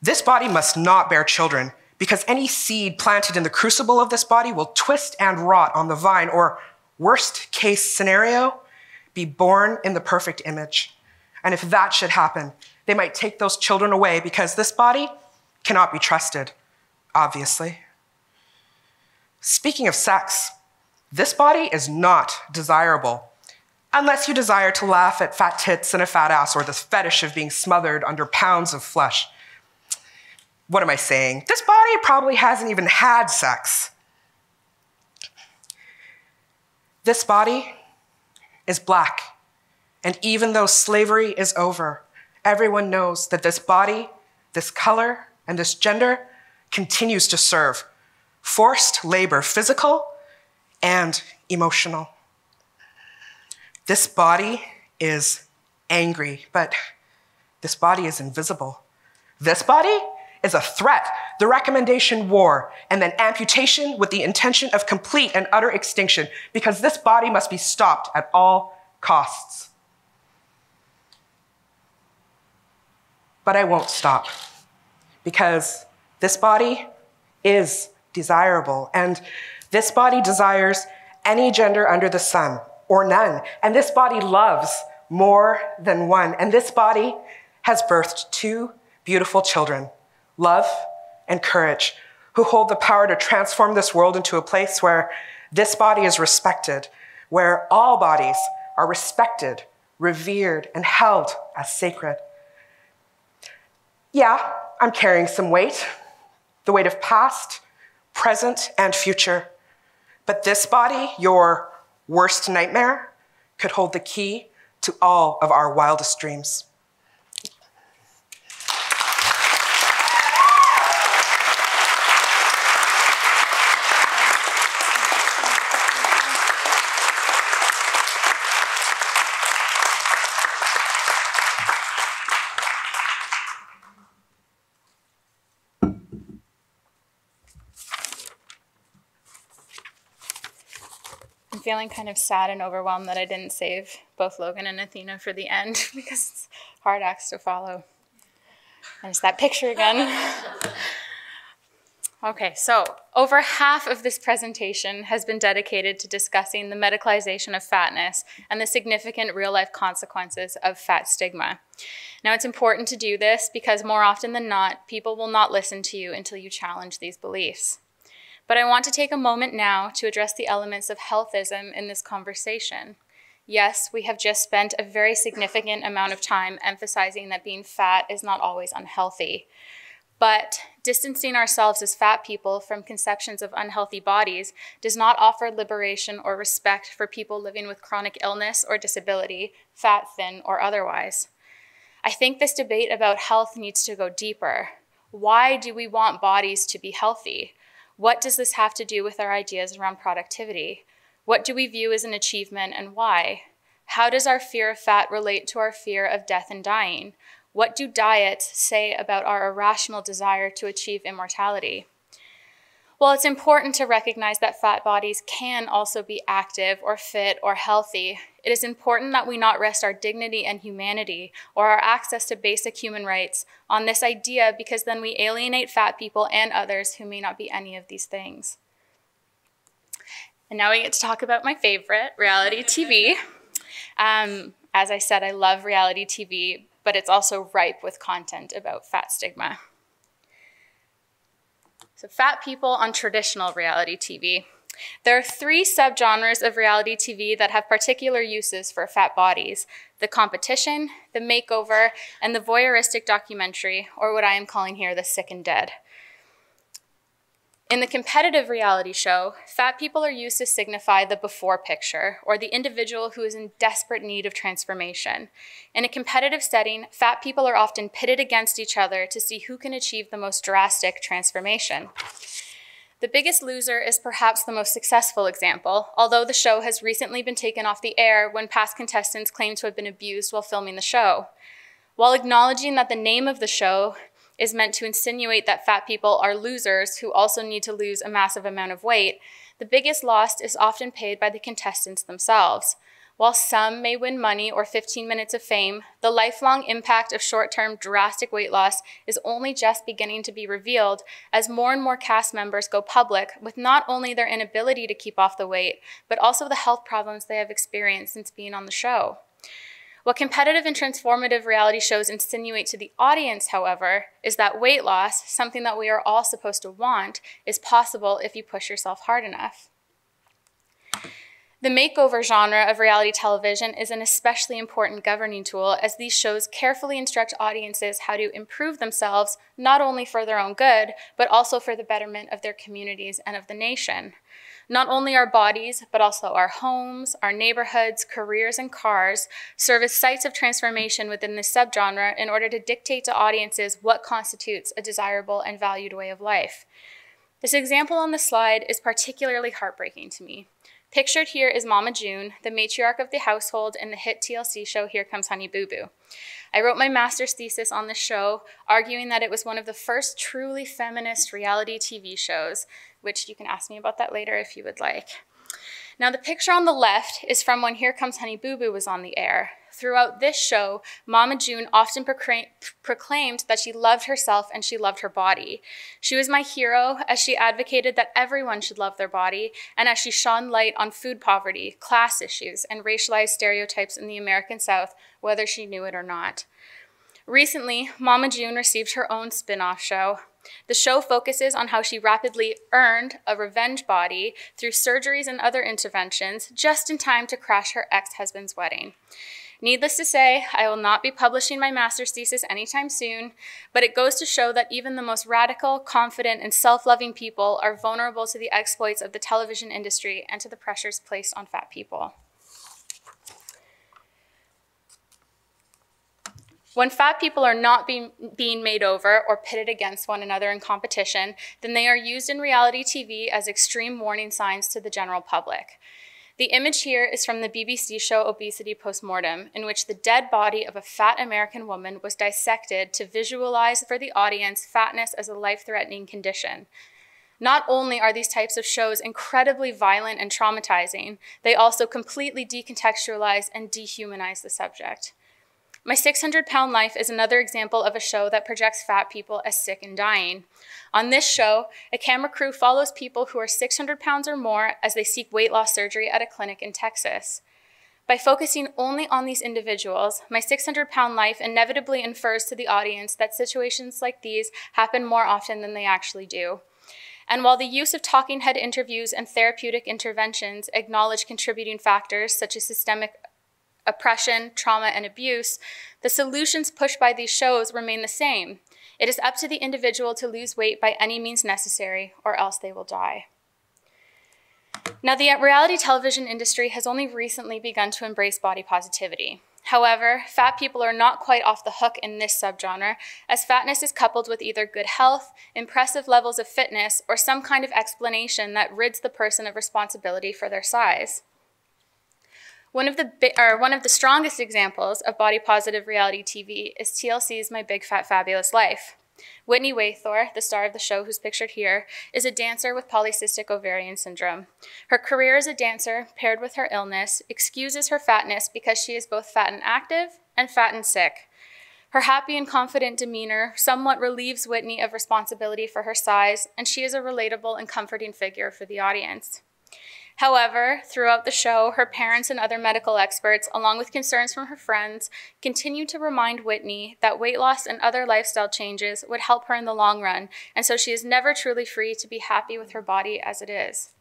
This body must not bear children because any seed planted in the crucible of this body will twist and rot on the vine, or worst case scenario, be born in the perfect image. And if that should happen, they might take those children away because this body cannot be trusted, obviously. Speaking of sex, this body is not desirable unless you desire to laugh at fat tits and a fat ass or this fetish of being smothered under pounds of flesh what am I saying? This body probably hasn't even had sex. This body is black. And even though slavery is over, everyone knows that this body, this color, and this gender continues to serve forced labor, physical and emotional. This body is angry, but this body is invisible. This body is a threat, the recommendation war, and then amputation with the intention of complete and utter extinction, because this body must be stopped at all costs. But I won't stop because this body is desirable and this body desires any gender under the sun or none. And this body loves more than one. And this body has birthed two beautiful children, love and courage, who hold the power to transform this world into a place where this body is respected, where all bodies are respected, revered, and held as sacred. Yeah, I'm carrying some weight, the weight of past, present, and future. But this body, your worst nightmare, could hold the key to all of our wildest dreams. Feeling kind of sad and overwhelmed that I didn't save both Logan and Athena for the end <laughs> because it's hard acts to follow. And it's that picture again. <laughs> okay, so over half of this presentation has been dedicated to discussing the medicalization of fatness and the significant real life consequences of fat stigma. Now, it's important to do this because more often than not, people will not listen to you until you challenge these beliefs. But I want to take a moment now to address the elements of healthism in this conversation. Yes, we have just spent a very significant amount of time emphasizing that being fat is not always unhealthy. But distancing ourselves as fat people from conceptions of unhealthy bodies does not offer liberation or respect for people living with chronic illness or disability, fat, thin, or otherwise. I think this debate about health needs to go deeper. Why do we want bodies to be healthy? What does this have to do with our ideas around productivity? What do we view as an achievement and why? How does our fear of fat relate to our fear of death and dying? What do diets say about our irrational desire to achieve immortality? Well, it's important to recognize that fat bodies can also be active or fit or healthy. It is important that we not rest our dignity and humanity or our access to basic human rights on this idea because then we alienate fat people and others who may not be any of these things. And now we get to talk about my favorite, reality TV. Um, as I said, I love reality TV, but it's also ripe with content about fat stigma. So, fat people on traditional reality TV. There are three subgenres of reality TV that have particular uses for fat bodies the competition, the makeover, and the voyeuristic documentary, or what I am calling here the sick and dead. In the competitive reality show, fat people are used to signify the before picture, or the individual who is in desperate need of transformation. In a competitive setting, fat people are often pitted against each other to see who can achieve the most drastic transformation. The biggest loser is perhaps the most successful example, although the show has recently been taken off the air when past contestants claim to have been abused while filming the show. While acknowledging that the name of the show is meant to insinuate that fat people are losers who also need to lose a massive amount of weight, the biggest loss is often paid by the contestants themselves. While some may win money or 15 minutes of fame, the lifelong impact of short term drastic weight loss is only just beginning to be revealed as more and more cast members go public with not only their inability to keep off the weight, but also the health problems they have experienced since being on the show. What competitive and transformative reality shows insinuate to the audience, however, is that weight loss, something that we are all supposed to want, is possible if you push yourself hard enough. The makeover genre of reality television is an especially important governing tool as these shows carefully instruct audiences how to improve themselves, not only for their own good, but also for the betterment of their communities and of the nation. Not only our bodies, but also our homes, our neighborhoods, careers, and cars serve as sites of transformation within this subgenre in order to dictate to audiences what constitutes a desirable and valued way of life. This example on the slide is particularly heartbreaking to me. Pictured here is Mama June, the matriarch of the household in the hit TLC show Here Comes Honey Boo Boo. I wrote my master's thesis on the show, arguing that it was one of the first truly feminist reality TV shows which you can ask me about that later if you would like. Now, the picture on the left is from when Here Comes Honey Boo Boo was on the air. throughout this show, Mama June often proclaimed that she loved herself and she loved her body. She was my hero as she advocated that everyone should love their body and as she shone light on food poverty, class issues, and racialized stereotypes in the American South, whether she knew it or not. Recently, Mama June received her own spin off show, the show focuses on how she rapidly earned a revenge body through surgeries and other interventions just in time to crash her ex husband's wedding. Needless to say, I will not be publishing my master's thesis anytime soon, but it goes to show that even the most radical, confident, and self loving people are vulnerable to the exploits of the television industry and to the pressures placed on fat people. When fat people are not being, being made over or pitted against one another in competition, then they are used in reality TV as extreme warning signs to the general public. The image here is from the BBC show Obesity Postmortem, in which the dead body of a fat American woman was dissected to visualize for the audience fatness as a life threatening condition. Not only are these types of shows incredibly violent and traumatizing, they also completely decontextualize and dehumanize the subject. My 600 Pound Life is another example of a show that projects fat people as sick and dying. On this show, a camera crew follows people who are 600 pounds or more as they seek weight loss surgery at a clinic in Texas. By focusing only on these individuals, my 600 pound life inevitably infers to the audience that situations like these happen more often than they actually do. And while the use of talking head interviews and therapeutic interventions acknowledge contributing factors such as systemic oppression, trauma, and abuse, the solutions pushed by these shows remain the same. It is up to the individual to lose weight by any means necessary, or else they will die. Now, the reality television industry has only recently begun to embrace body positivity. However, fat people are not quite off the hook in this subgenre, as fatness is coupled with either good health, impressive levels of fitness, or some kind of explanation that rids the person of responsibility for their size. One of the or one of the strongest examples of body positive reality TV is TLC's My Big Fat Fabulous Life. Whitney Way Thore, the star of the show who's pictured here, is a dancer with polycystic ovarian syndrome. Her career as a dancer, paired with her illness, excuses her fatness because she is both fat and active and fat and sick. Her happy and confident demeanor somewhat relieves Whitney of responsibility for her size, and she is a relatable and comforting figure for the audience. However, throughout the show, her parents and other medical experts, along with concerns from her friends, continue to remind Whitney that weight loss and other lifestyle changes would help her in the long run, and so she is never truly free to be happy with her body as it is.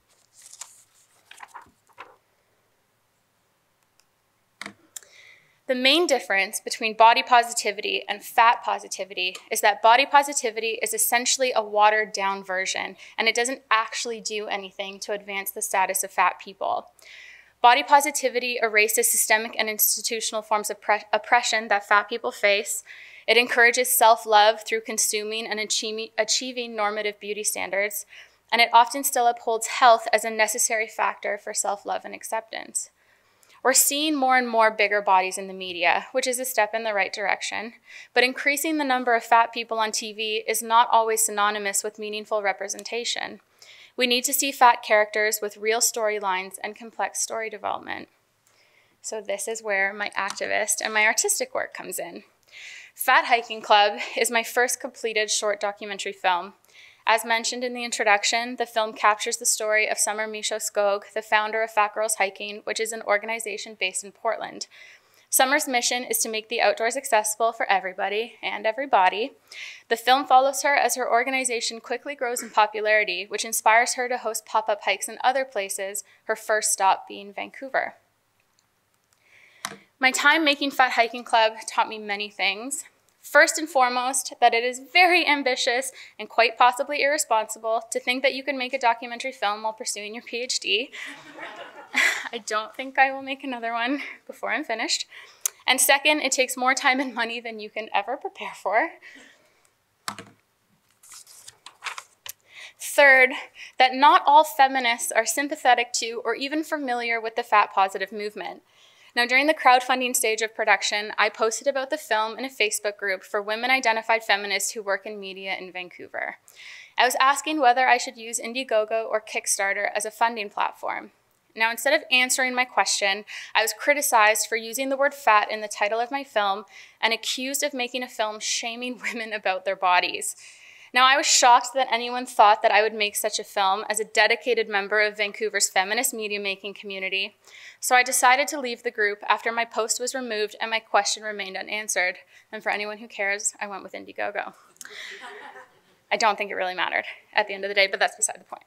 The main difference between body positivity and fat positivity is that body positivity is essentially a watered down version, and it doesn't actually do anything to advance the status of fat people. Body positivity erases systemic and institutional forms of oppression that fat people face. It encourages self love through consuming and achieving normative beauty standards, and it often still upholds health as a necessary factor for self love and acceptance. We're seeing more and more bigger bodies in the media, which is a step in the right direction. But increasing the number of fat people on TV is not always synonymous with meaningful representation. We need to see fat characters with real storylines and complex story development. So, this is where my activist and my artistic work comes in. Fat Hiking Club is my first completed short documentary film. As mentioned in the introduction, the film captures the story of Summer Michaud Skog, the founder of Fat Girls Hiking, which is an organization based in Portland. Summer's mission is to make the outdoors accessible for everybody and everybody. The film follows her as her organization quickly grows in popularity, which inspires her to host pop up hikes in other places, her first stop being Vancouver. My time making Fat Hiking Club taught me many things. First and foremost, that it is very ambitious and quite possibly irresponsible to think that you can make a documentary film while pursuing your PhD. <laughs> I don't think I will make another one before I'm finished. And second, it takes more time and money than you can ever prepare for. Third, that not all feminists are sympathetic to or even familiar with the fat positive movement. Now, during the crowdfunding stage of production, I posted about the film in a Facebook group for women identified feminists who work in media in Vancouver. I was asking whether I should use Indiegogo or Kickstarter as a funding platform. Now, instead of answering my question, I was criticized for using the word fat in the title of my film and accused of making a film shaming <laughs> women about their bodies. Now, I was shocked that anyone thought that I would make such a film as a dedicated member of Vancouver's feminist media making community. So I decided to leave the group after my post was removed and my question remained unanswered. And for anyone who cares, I went with Indiegogo. I don't think it really mattered at the end of the day, but that's beside the point.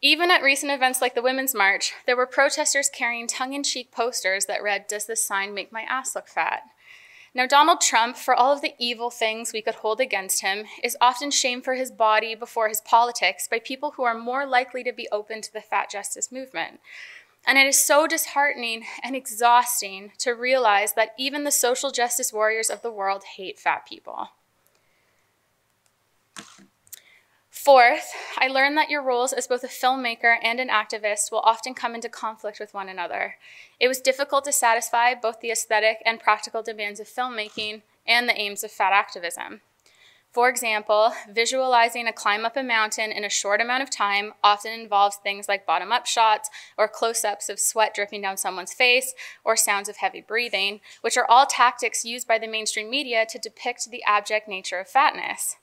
Even at recent events like the Women's March, there were protesters carrying tongue in cheek posters that read, Does this sign make my ass look fat? Now, Donald Trump, for all of the evil things we could hold against him, is often shamed for his body before his politics by people who are more likely to be open to the fat justice movement. And it is so disheartening and exhausting to realize that even the social justice warriors of the world hate fat people. Fourth, I learned that your roles as both a filmmaker and an activist will often come into conflict with one another. It was difficult to satisfy both the aesthetic and practical demands of filmmaking and the aims of fat activism. For example, visualizing a climb up a mountain in a short amount of time often involves things like bottom up shots or close ups of sweat dripping down someone's face or sounds of heavy breathing, which are all tactics used by the mainstream media to depict the abject nature of fatness.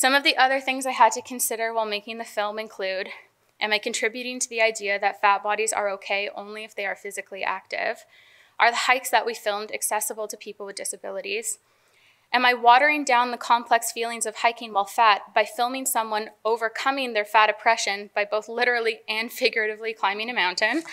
Some of the other things I had to consider while making the film include Am I contributing to the idea that fat bodies are okay only if they are physically active? Are the hikes that we filmed accessible to people with disabilities? Am I watering down the complex feelings of hiking while fat by filming someone overcoming their fat oppression by both literally and figuratively climbing a mountain?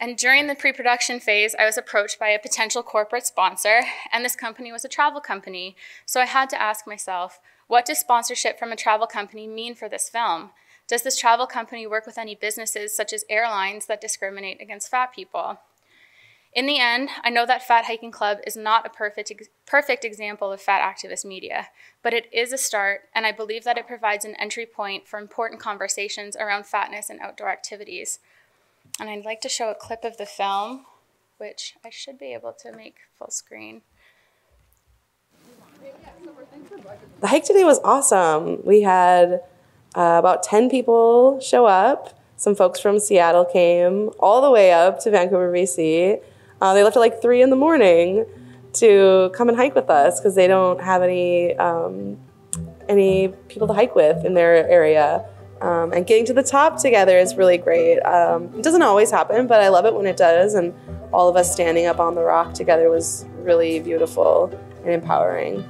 And during the pre production phase, I was approached by a potential corporate sponsor, and this company was a travel company. So I had to ask myself, what does sponsorship from a travel company mean for this film? Does this travel company work with any businesses, such as airlines, that discriminate against fat people? In the end, I know that Fat Hiking Club is not a perfect, perfect example of fat activist media, but it is a start, and I believe that it provides an entry point for important conversations around fatness and outdoor activities. And I'd like to show a clip of the film, which I should be able to make full screen. The hike today was awesome. We had uh, about 10 people show up. Some folks from Seattle came all the way up to Vancouver, BC. Uh, they left at like 3 in the morning to come and hike with us because they don't have any um, any people to hike with in their area. Um, and getting to the top together is really great. Um, it doesn't always happen, but I love it when it does. And all of us standing up on the rock together was really beautiful and empowering.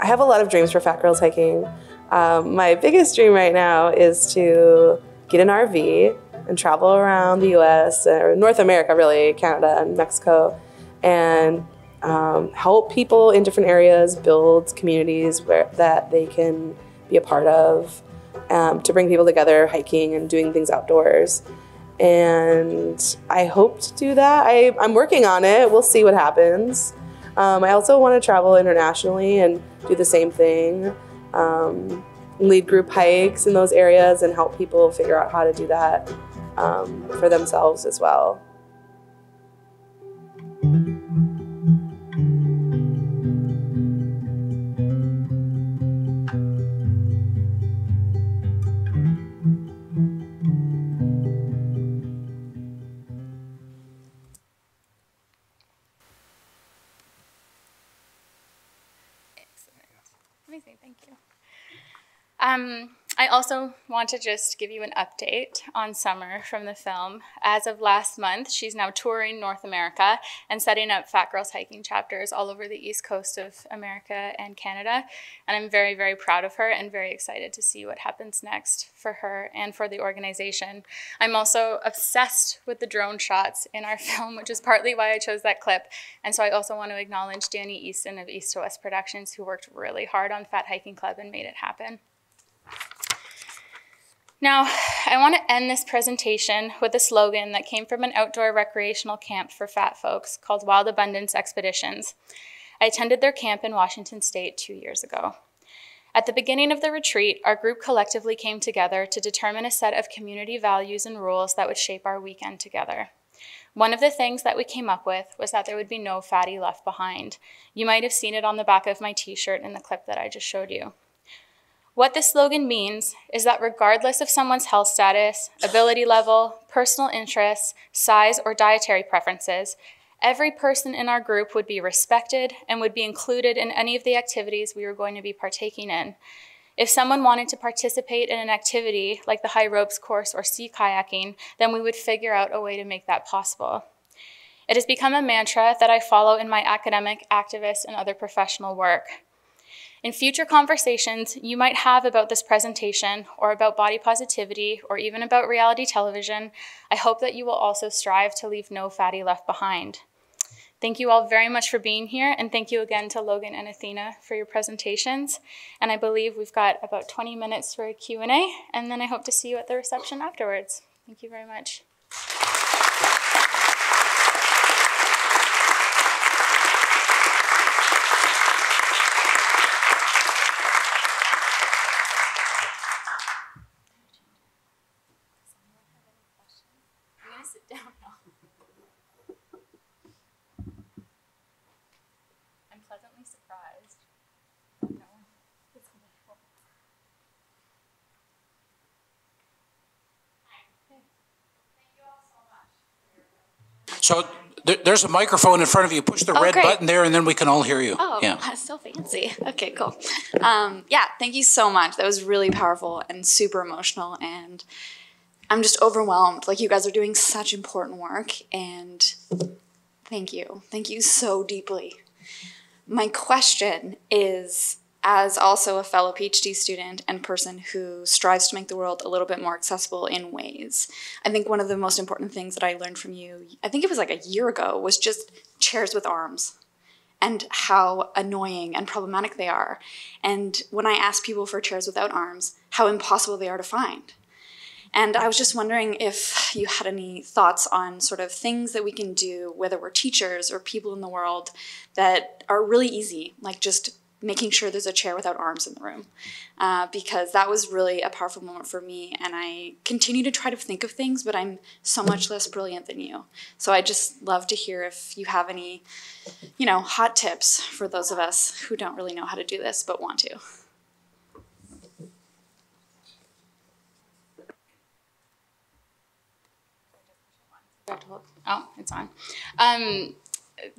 I have a lot of dreams for Fat Girls Hiking. Um, my biggest dream right now is to get an RV and travel around the US or North America, really, Canada and Mexico, and um, help people in different areas build communities where that they can be a part of, um, to bring people together hiking and doing things outdoors. And I hope to do that. I, I'm working on it. We'll see what happens. Um, I also want to travel internationally and do the same thing. Um, lead group hikes in those areas and help people figure out how to do that um, for themselves as well. Um, I also want to just give you an update on Summer from the film. As of last month, she's now touring North America and setting up Fat Girls hiking chapters all over the east coast of America and Canada. And I'm very, very proud of her and very excited to see what happens next for her and for the organization. I'm also obsessed with the drone shots in our <laughs> film, which is partly why I chose that clip. And so I also want to acknowledge Danny Easton of East to West Productions, who worked really hard on Fat Hiking Club and made it happen. Now, I want to end this presentation with a slogan that came from an outdoor recreational camp for fat folks called Wild Abundance Expeditions. I attended their camp in Washington State two years ago. At the beginning of the retreat, our group collectively came together to determine a set of community values and rules that would shape our weekend together. One of the things that we came up with was that there would be no fatty left behind. You might have seen it on the back of my t shirt in the clip that I just showed you. What this slogan means is that regardless of someone's health status, ability level, personal interests, size, or dietary preferences, every person in our group would be respected and would be included in any of the activities we were going to be partaking in. If someone wanted to participate in an activity like the high ropes course or sea kayaking, then we would figure out a way to make that possible. It has become a mantra that I follow in my academic, activist, and other professional work. In future conversations you might have about this presentation or about body positivity or even about reality television, I hope that you will also strive to leave no fatty left behind. Thank you all very much for being here, and thank you again to Logan and Athena for your presentations. And I believe we've got about 20 minutes for a Q&A, and then I hope to see you at the reception afterwards. Thank you very much. So there, there's a microphone in front of you. Push the Oh, red great. button there, and then we can all hear you. Oh, yeah. that's so fancy. Okay, cool. Um, yeah, thank you so much. That was really powerful and super emotional. And I'm just overwhelmed. Like, you guys are doing such important work. And thank you. Thank you so deeply. My question is as also a fellow PhD student and person who strives to make the world a little bit more accessible in ways, I think one of the most important things that I learned from you, I think it was like a year ago, was just chairs with arms and how annoying and problematic they are. And when I ask people for chairs without arms, how impossible they are to find. And I was just wondering if you had any thoughts on sort of things that we can do, whether we're teachers or people in the world, that are really easy, like just making sure there's a chair without arms in the room. Uh, because that was really a powerful moment for me. And I continue to try to think of things, but I'm so much less brilliant than you. So I just love to hear if you have any, you know, hot tips for those of us who don't really know how to do this but want to. Oh, it's on. Um,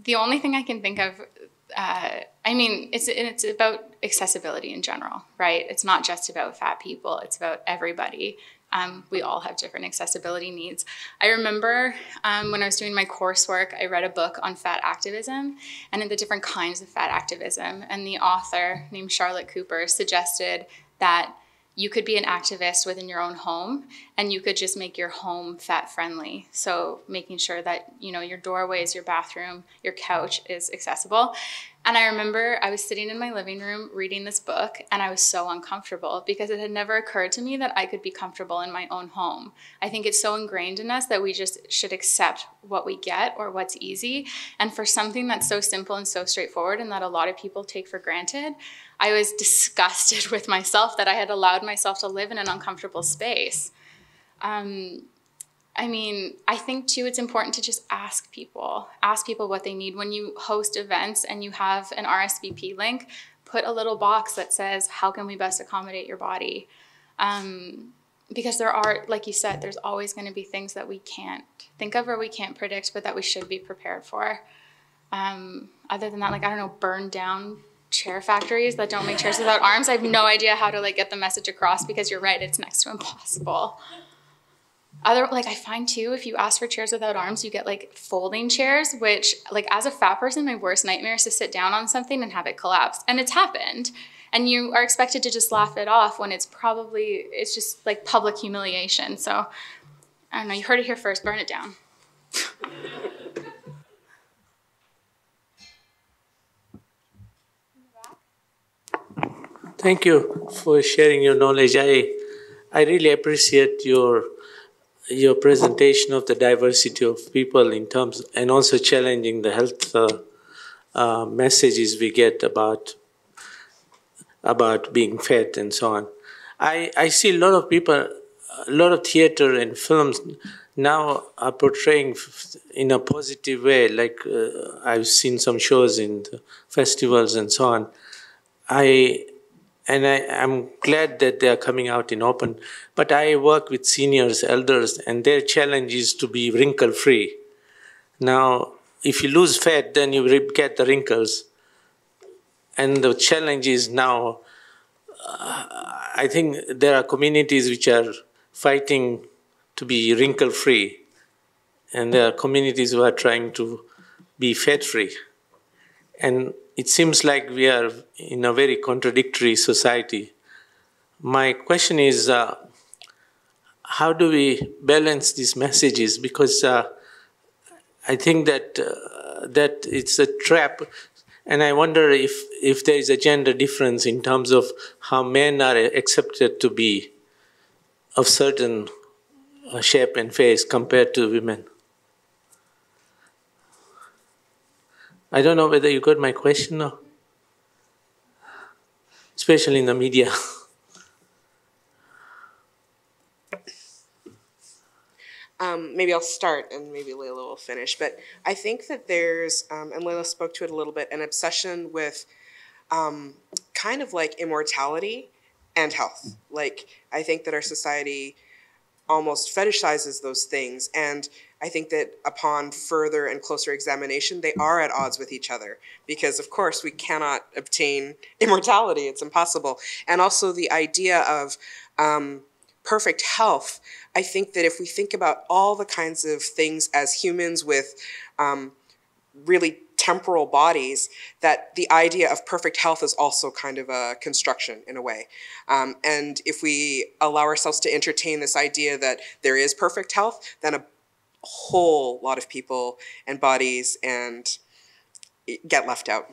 the only thing I can think of, uh, I mean, it's it's about accessibility in general, right? It's not just about fat people; it's about everybody. Um, we all have different accessibility needs. I remember um, when I was doing my coursework, I read a book on fat activism and the different kinds of fat activism. And the author, named Charlotte Cooper, suggested that you could be an activist within your own home and you could just make your home fat friendly. So making sure that you know your doorways your bathroom your couch is accessible and i remember i was sitting in my living room reading this book and i was so uncomfortable because it had never occurred to me that i could be comfortable in my own home i think it's so ingrained in us that we just should accept what we get or what's easy and for something that's so simple and so straightforward and that a lot of people take for granted I was disgusted <laughs> with myself that I had allowed myself to live in an uncomfortable space. Um, I mean, I think too, it's important to just ask people, ask people what they need. When you host events and you have an RSVP link, put a little box that says, How can we best accommodate your body? Um, because there are, like you said, there's always going to be things that we can't think of or we can't predict, but that we should be prepared for. Um, other than that, like, I don't know, burn down chair factories that don't make chairs without arms. I have no idea how to like get the message across because you're right, it's next to impossible. Other like I find too, if you ask for chairs without arms, you get like folding chairs, which like as a fat person, my worst nightmare is to sit down on something and have it collapse. And it's happened. And you are expected to just laugh it off when it's probably it's just like public humiliation. So I don't know, you heard it here first, burn it down. Thank you for sharing your knowledge. I, I really appreciate your your presentation of the diversity of people in terms, and also challenging the health uh, uh, messages we get about about being fat and so on. I, I see a lot of people, a lot of theater and films now are portraying in a positive way. Like uh, I've seen some shows in festivals and so on. I and I, am glad that they are coming out in open. But I work with seniors, elders, and their challenge is to be wrinkle free. Now, if you lose fat, then you get the wrinkles. And the challenge is now, uh, I think there are communities which are fighting to be wrinkle free, and there are communities who are trying to be fat free. And it seems like we are in a very contradictory society. My question is uh, how do we balance these messages? Because uh, I think that, uh, that it's a trap. And I wonder if, if there is a gender difference in terms of how men are accepted to be of certain uh, shape and face compared to women. I don't know whether you got my question or, especially in the media. <laughs> Um, maybe I'll start and maybe Layla will finish. But I think that there's, um, and Layla spoke to it a little bit, an obsession with um, kind of like immortality and health. Like, I think that our society almost fetishizes those things. And I think that upon further and closer examination, they are at odds with each other because, of course, we cannot obtain <laughs> immortality. It's impossible. And also the idea of um, perfect health. I think that if we think about all the kinds of things as humans with um, really temporal bodies, that the idea of perfect health is also kind of a construction in a way. Um, and if we allow ourselves to entertain this idea that there is perfect health, then a whole lot of people and bodies and get left out.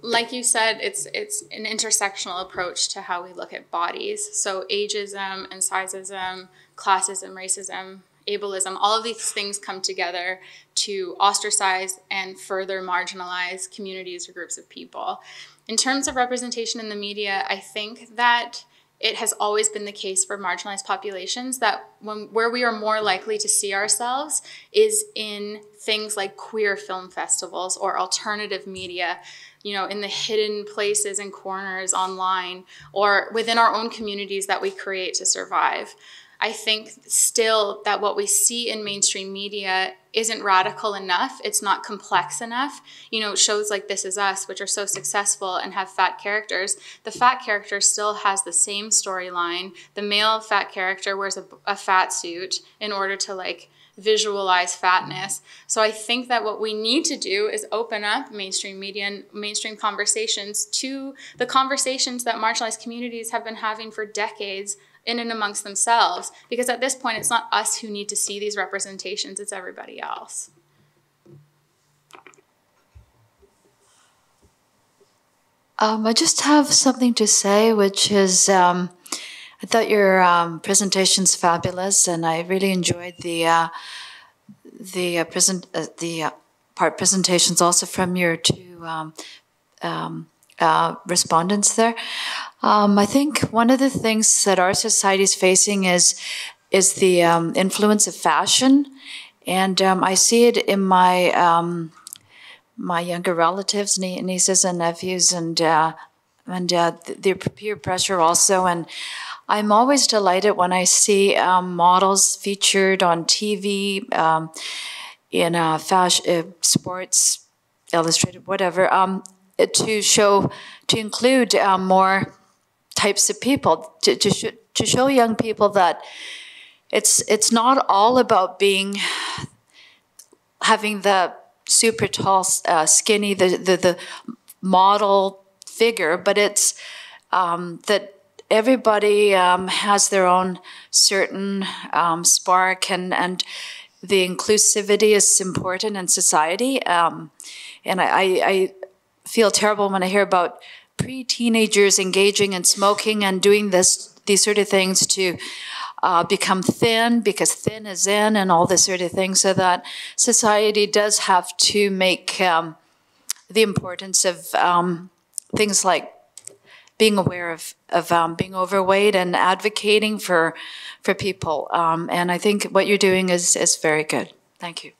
Like you said, it's it's an intersectional approach to how we look at bodies. So ageism and sizeism, classism, racism, ableism, all of these things come together to ostracize and further marginalize communities or groups of people. In terms of representation in the media, I think that it has always been the case for marginalized populations that when where we are more likely to see ourselves is in things like queer film festivals or alternative media you know in the hidden places and corners online or within our own communities that we create to survive I think still that what we see in mainstream media isn't radical enough. It's not complex enough. You know, shows like This Is Us, which are so successful and have fat characters, the fat character still has the same storyline. The male fat character wears a, a fat suit in order to like visualize fatness. So I think that what we need to do is open up mainstream media and mainstream conversations to the conversations that marginalized communities have been having for decades in and amongst themselves because at this point it's not us who need to see these representations it's everybody else um, i just have something to say which is um, i thought your um, presentation's fabulous and i really enjoyed the uh, the uh, present uh, the uh, part presentations also from your two um, um, uh, respondents there. Um, I think one of the things that our society is facing is is the um, influence of fashion, and um, I see it in my um, my younger relatives, nieces and nephews, and uh, and uh, the peer pressure also. And I'm always delighted when I see um, models featured on TV um, in uh, fashion, uh, sports, illustrated, whatever to show to include um, more types of people to, to, sh to show young people that it's it's not all about being having the super tall uh, skinny the, the the model figure but it's um, that everybody um, has their own certain um, spark and and the inclusivity is important in society. Um, and I, I, feel terrible when I hear about pre-teenagers engaging in smoking and doing this these sort of things to uh, become thin because thin is in and all this sort of thing so that society does have to make um, the importance of um, things like being aware of, of um, being overweight and advocating for for people. Um, and I think what you're doing is is very good. Thank you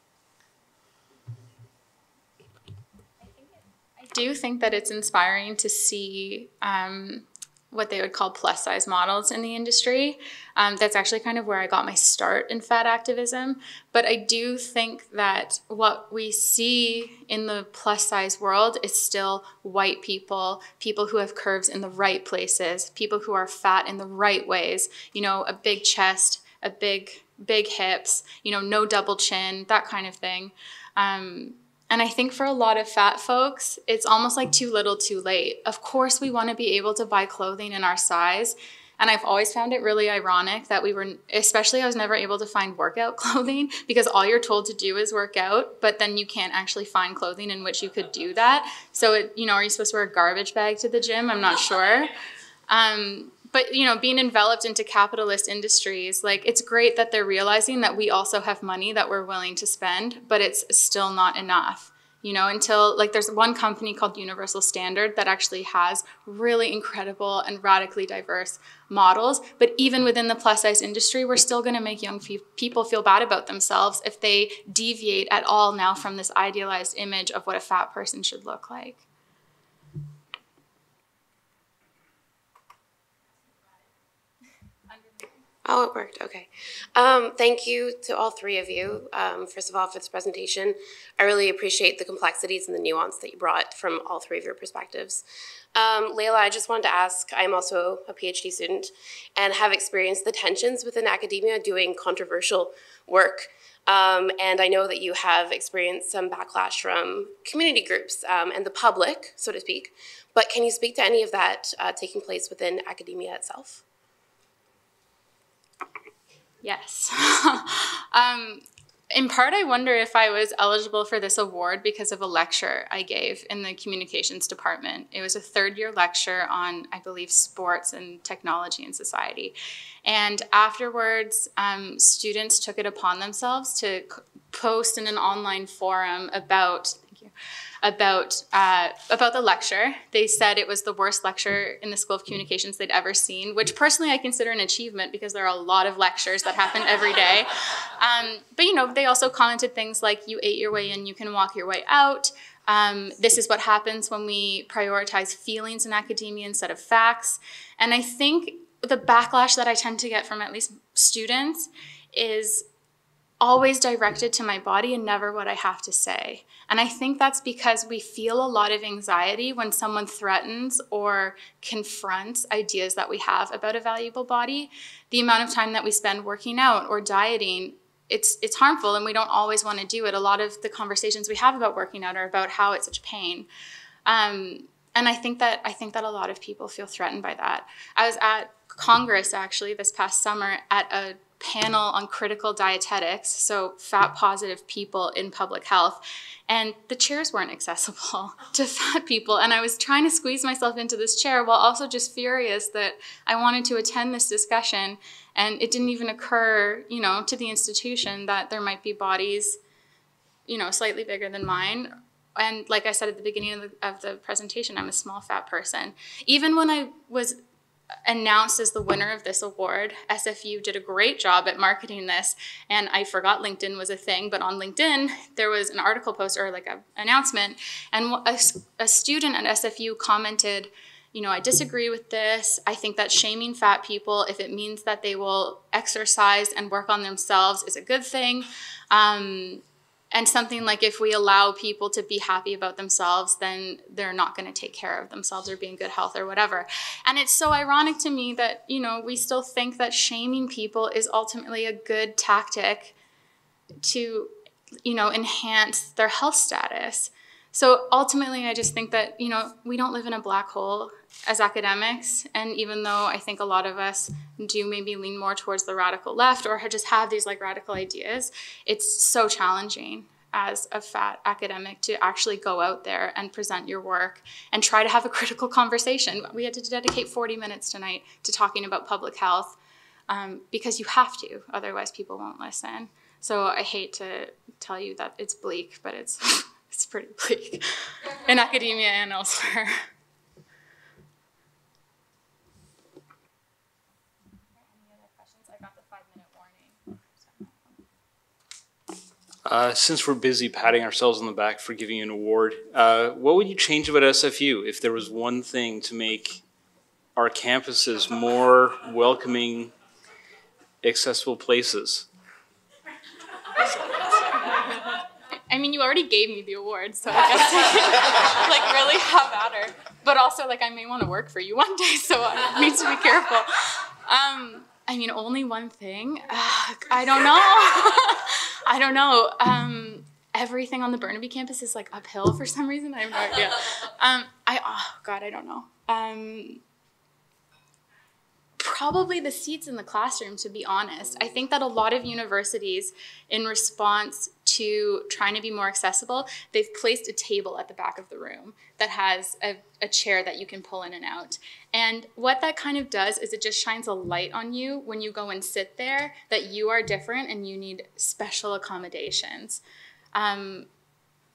do think that it's inspiring to see um, what they would call plus size models in the industry. Um, that's actually kind of where I got my start in fat activism. But I do think that what we see in the plus size world is still white people, people who have curves in the right places, people who are fat in the right ways, you know, a big chest, a big, big hips, you know, no double chin, that kind of thing. Um, and I think for a lot of fat folks, it's almost like too little, too late. Of course, we want to be able to buy clothing in our size. And I've always found it really ironic that we were, especially, I was never able to find workout <laughs> clothing because all you're told to do is work out, but then you can't actually find clothing in which you could do that. So, it, you know, are you supposed to wear a garbage bag to the gym? I'm not sure. Um, but you know being enveloped into capitalist industries like it's great that they're realizing that we also have money that we're willing to spend but it's still not enough you know until like there's one company called universal standard that actually has really incredible and radically diverse models but even within the plus size industry we're still going to make young people feel bad about themselves if they deviate at all now from this idealized image of what a fat person should look like Oh, it worked. Okay. Um, thank you to all three of you, um, first of all, for this presentation. I really appreciate the complexities and the nuance that you brought from all three of your perspectives. Um, Layla, I just wanted to ask I'm also a PhD student and have experienced the tensions within academia doing controversial work. Um, and I know that you have experienced some backlash from community groups um, and the public, so to speak. But can you speak to any of that uh, taking place within academia itself? Yes. <laughs> um, in part, I wonder if I was eligible for this award because of a lecture I gave in the communications department. It was a third year lecture on, I believe, sports and technology and society. And afterwards, um, students took it upon themselves to post in an online forum about, thank you, about uh, about the lecture. They said it was the worst lecture in the School of Communications they'd ever seen, which personally I consider an achievement because there are a lot of lectures that happen every day. Um, but you know, they also commented things like, "You ate your way in, you can walk your way out." Um, this is what happens when we prioritize feelings in academia instead of facts. And I think the backlash that I tend to get from at least students is always directed to my body and never what I have to say. And I think that's because we feel a lot of anxiety when someone threatens or confronts ideas that we have about a valuable body. The amount of time that we spend working out or dieting it's it's harmful and we don't always want to do it. A lot of the conversations we have about working out are about how it's such pain. Um, and I think that I think that a lot of people feel threatened by that. I was at Congress actually this past summer at a panel on critical dietetics, so fat positive people in public health. And the chairs weren't accessible <laughs> to fat people. And I was trying to squeeze myself into this chair while also just furious that I wanted to attend this discussion. And it didn't even occur, you know, to the institution that there might be bodies, you know, slightly bigger than mine and like I said at the beginning of the, of the, presentation, I'm a small fat person. Even when I was announced as the winner of this award. SFU did a great job at marketing this, and I forgot LinkedIn was a thing, but on LinkedIn, there was an article post or like an announcement, and a, a student at SFU commented, you know, I disagree with this. I think that shaming fat people, if it means that they will exercise and work on themselves, is a good thing. Um, and something like if we allow people to be happy about themselves then they're not going to take care of themselves or be in good health or whatever. And it's so ironic to me that you know we still think that shaming people is ultimately a good tactic to you know enhance their health status so ultimately i just think that you know we don't live in a black hole as academics. And even though I think a lot of us do maybe lean more towards the radical left or just have these like radical ideas, it's so challenging as a fat academic to actually go out there and present your work and try to have a <laughs> critical conversation. We had to dedicate 40 minutes tonight to talking about public health um, because you have to, otherwise people won't listen. So I hate to tell you that it's bleak, but it's <laughs> it's pretty <laughs> bleak <laughs> in academia and elsewhere. Uh, since we're busy patting ourselves on the back for giving you an award, uh, what would you change about SFU if there was one thing to make our campuses more welcoming, accessible places? <laughs> I mean, you already gave me the award, so I guess I <laughs> like really have at her. But also, like, I may want to work for you one day, so I need to be careful. Um, I mean, only one thing. Uh, I don't know. <laughs> I don't know. Um, everything on the Burnaby campus is like uphill for some reason. I have no idea. Um, I oh god, I don't know. Um, probably the seats in the classroom, to be honest. I think that a lot of universities, in response to trying to be more accessible, they've placed a table at the back of the room that has a, a, chair that you can pull in and out. And what that kind of does is it just shines a light on you when you go and sit there that you are different and you need special accommodations. Um,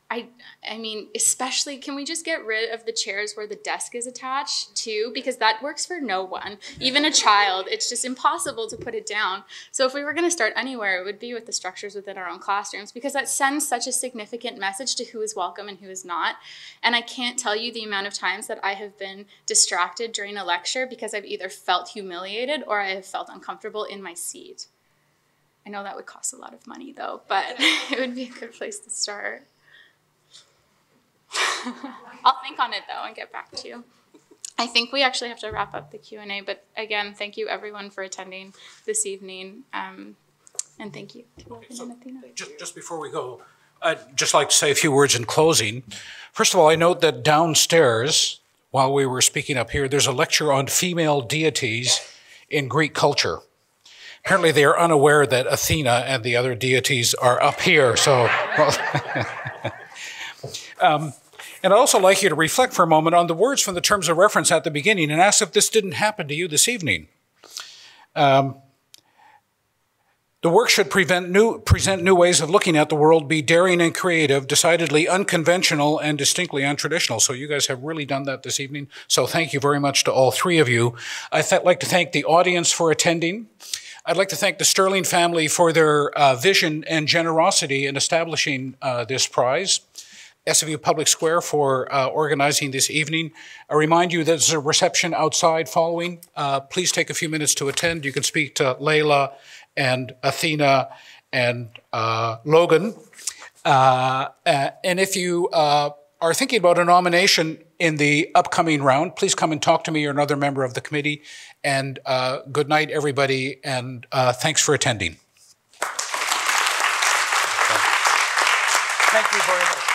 I I mean, especially can we just get rid of the chairs where the desk is attached too because that works for no one. Even a child, it's just impossible to put it down. So if we were going to start anywhere, it would be with the structures within our own classrooms because that sends such a significant message to who is welcome and who is not. And I can't tell you the amount of times that I have been distracted during a lecture because I've either felt humiliated or I have felt uncomfortable in my seat. I know that would cost a lot of money though, but <laughs> it would be a good place to start. I'll think on it though and get back to you. I think we actually have to wrap up the Q and A, but again, thank you everyone for attending this evening, um, and thank you to okay, so just, just before we go, I'd just like to say a few words in closing. First of all, I note that downstairs, while we were speaking up here, there's a lecture on female deities in Greek culture. Apparently, they are unaware that Athena and the other deities are up here. So, well, <laughs> um, and I'd also like you to reflect for a moment on the words from the terms of reference at the beginning and ask if this didn't happen to you this evening. Um, the work should new, present new ways of looking at the world, be daring and creative, decidedly unconventional and distinctly untraditional. So you guys have really done that this evening. So thank you very much to all three of you. I'd like to thank the audience for attending. I'd like to thank the Sterling family for their uh, vision and generosity in establishing uh, this prize. SFU Public Square for uh, organizing this evening. I remind you there's a reception outside following. Uh, please take a few minutes to attend. You can speak to Layla and Athena and uh, Logan. Uh, uh, and if you uh, are thinking about a nomination in the upcoming round, please come and talk to me or another member of the committee. And good night, everybody, and thanks for attending. Thank you very much.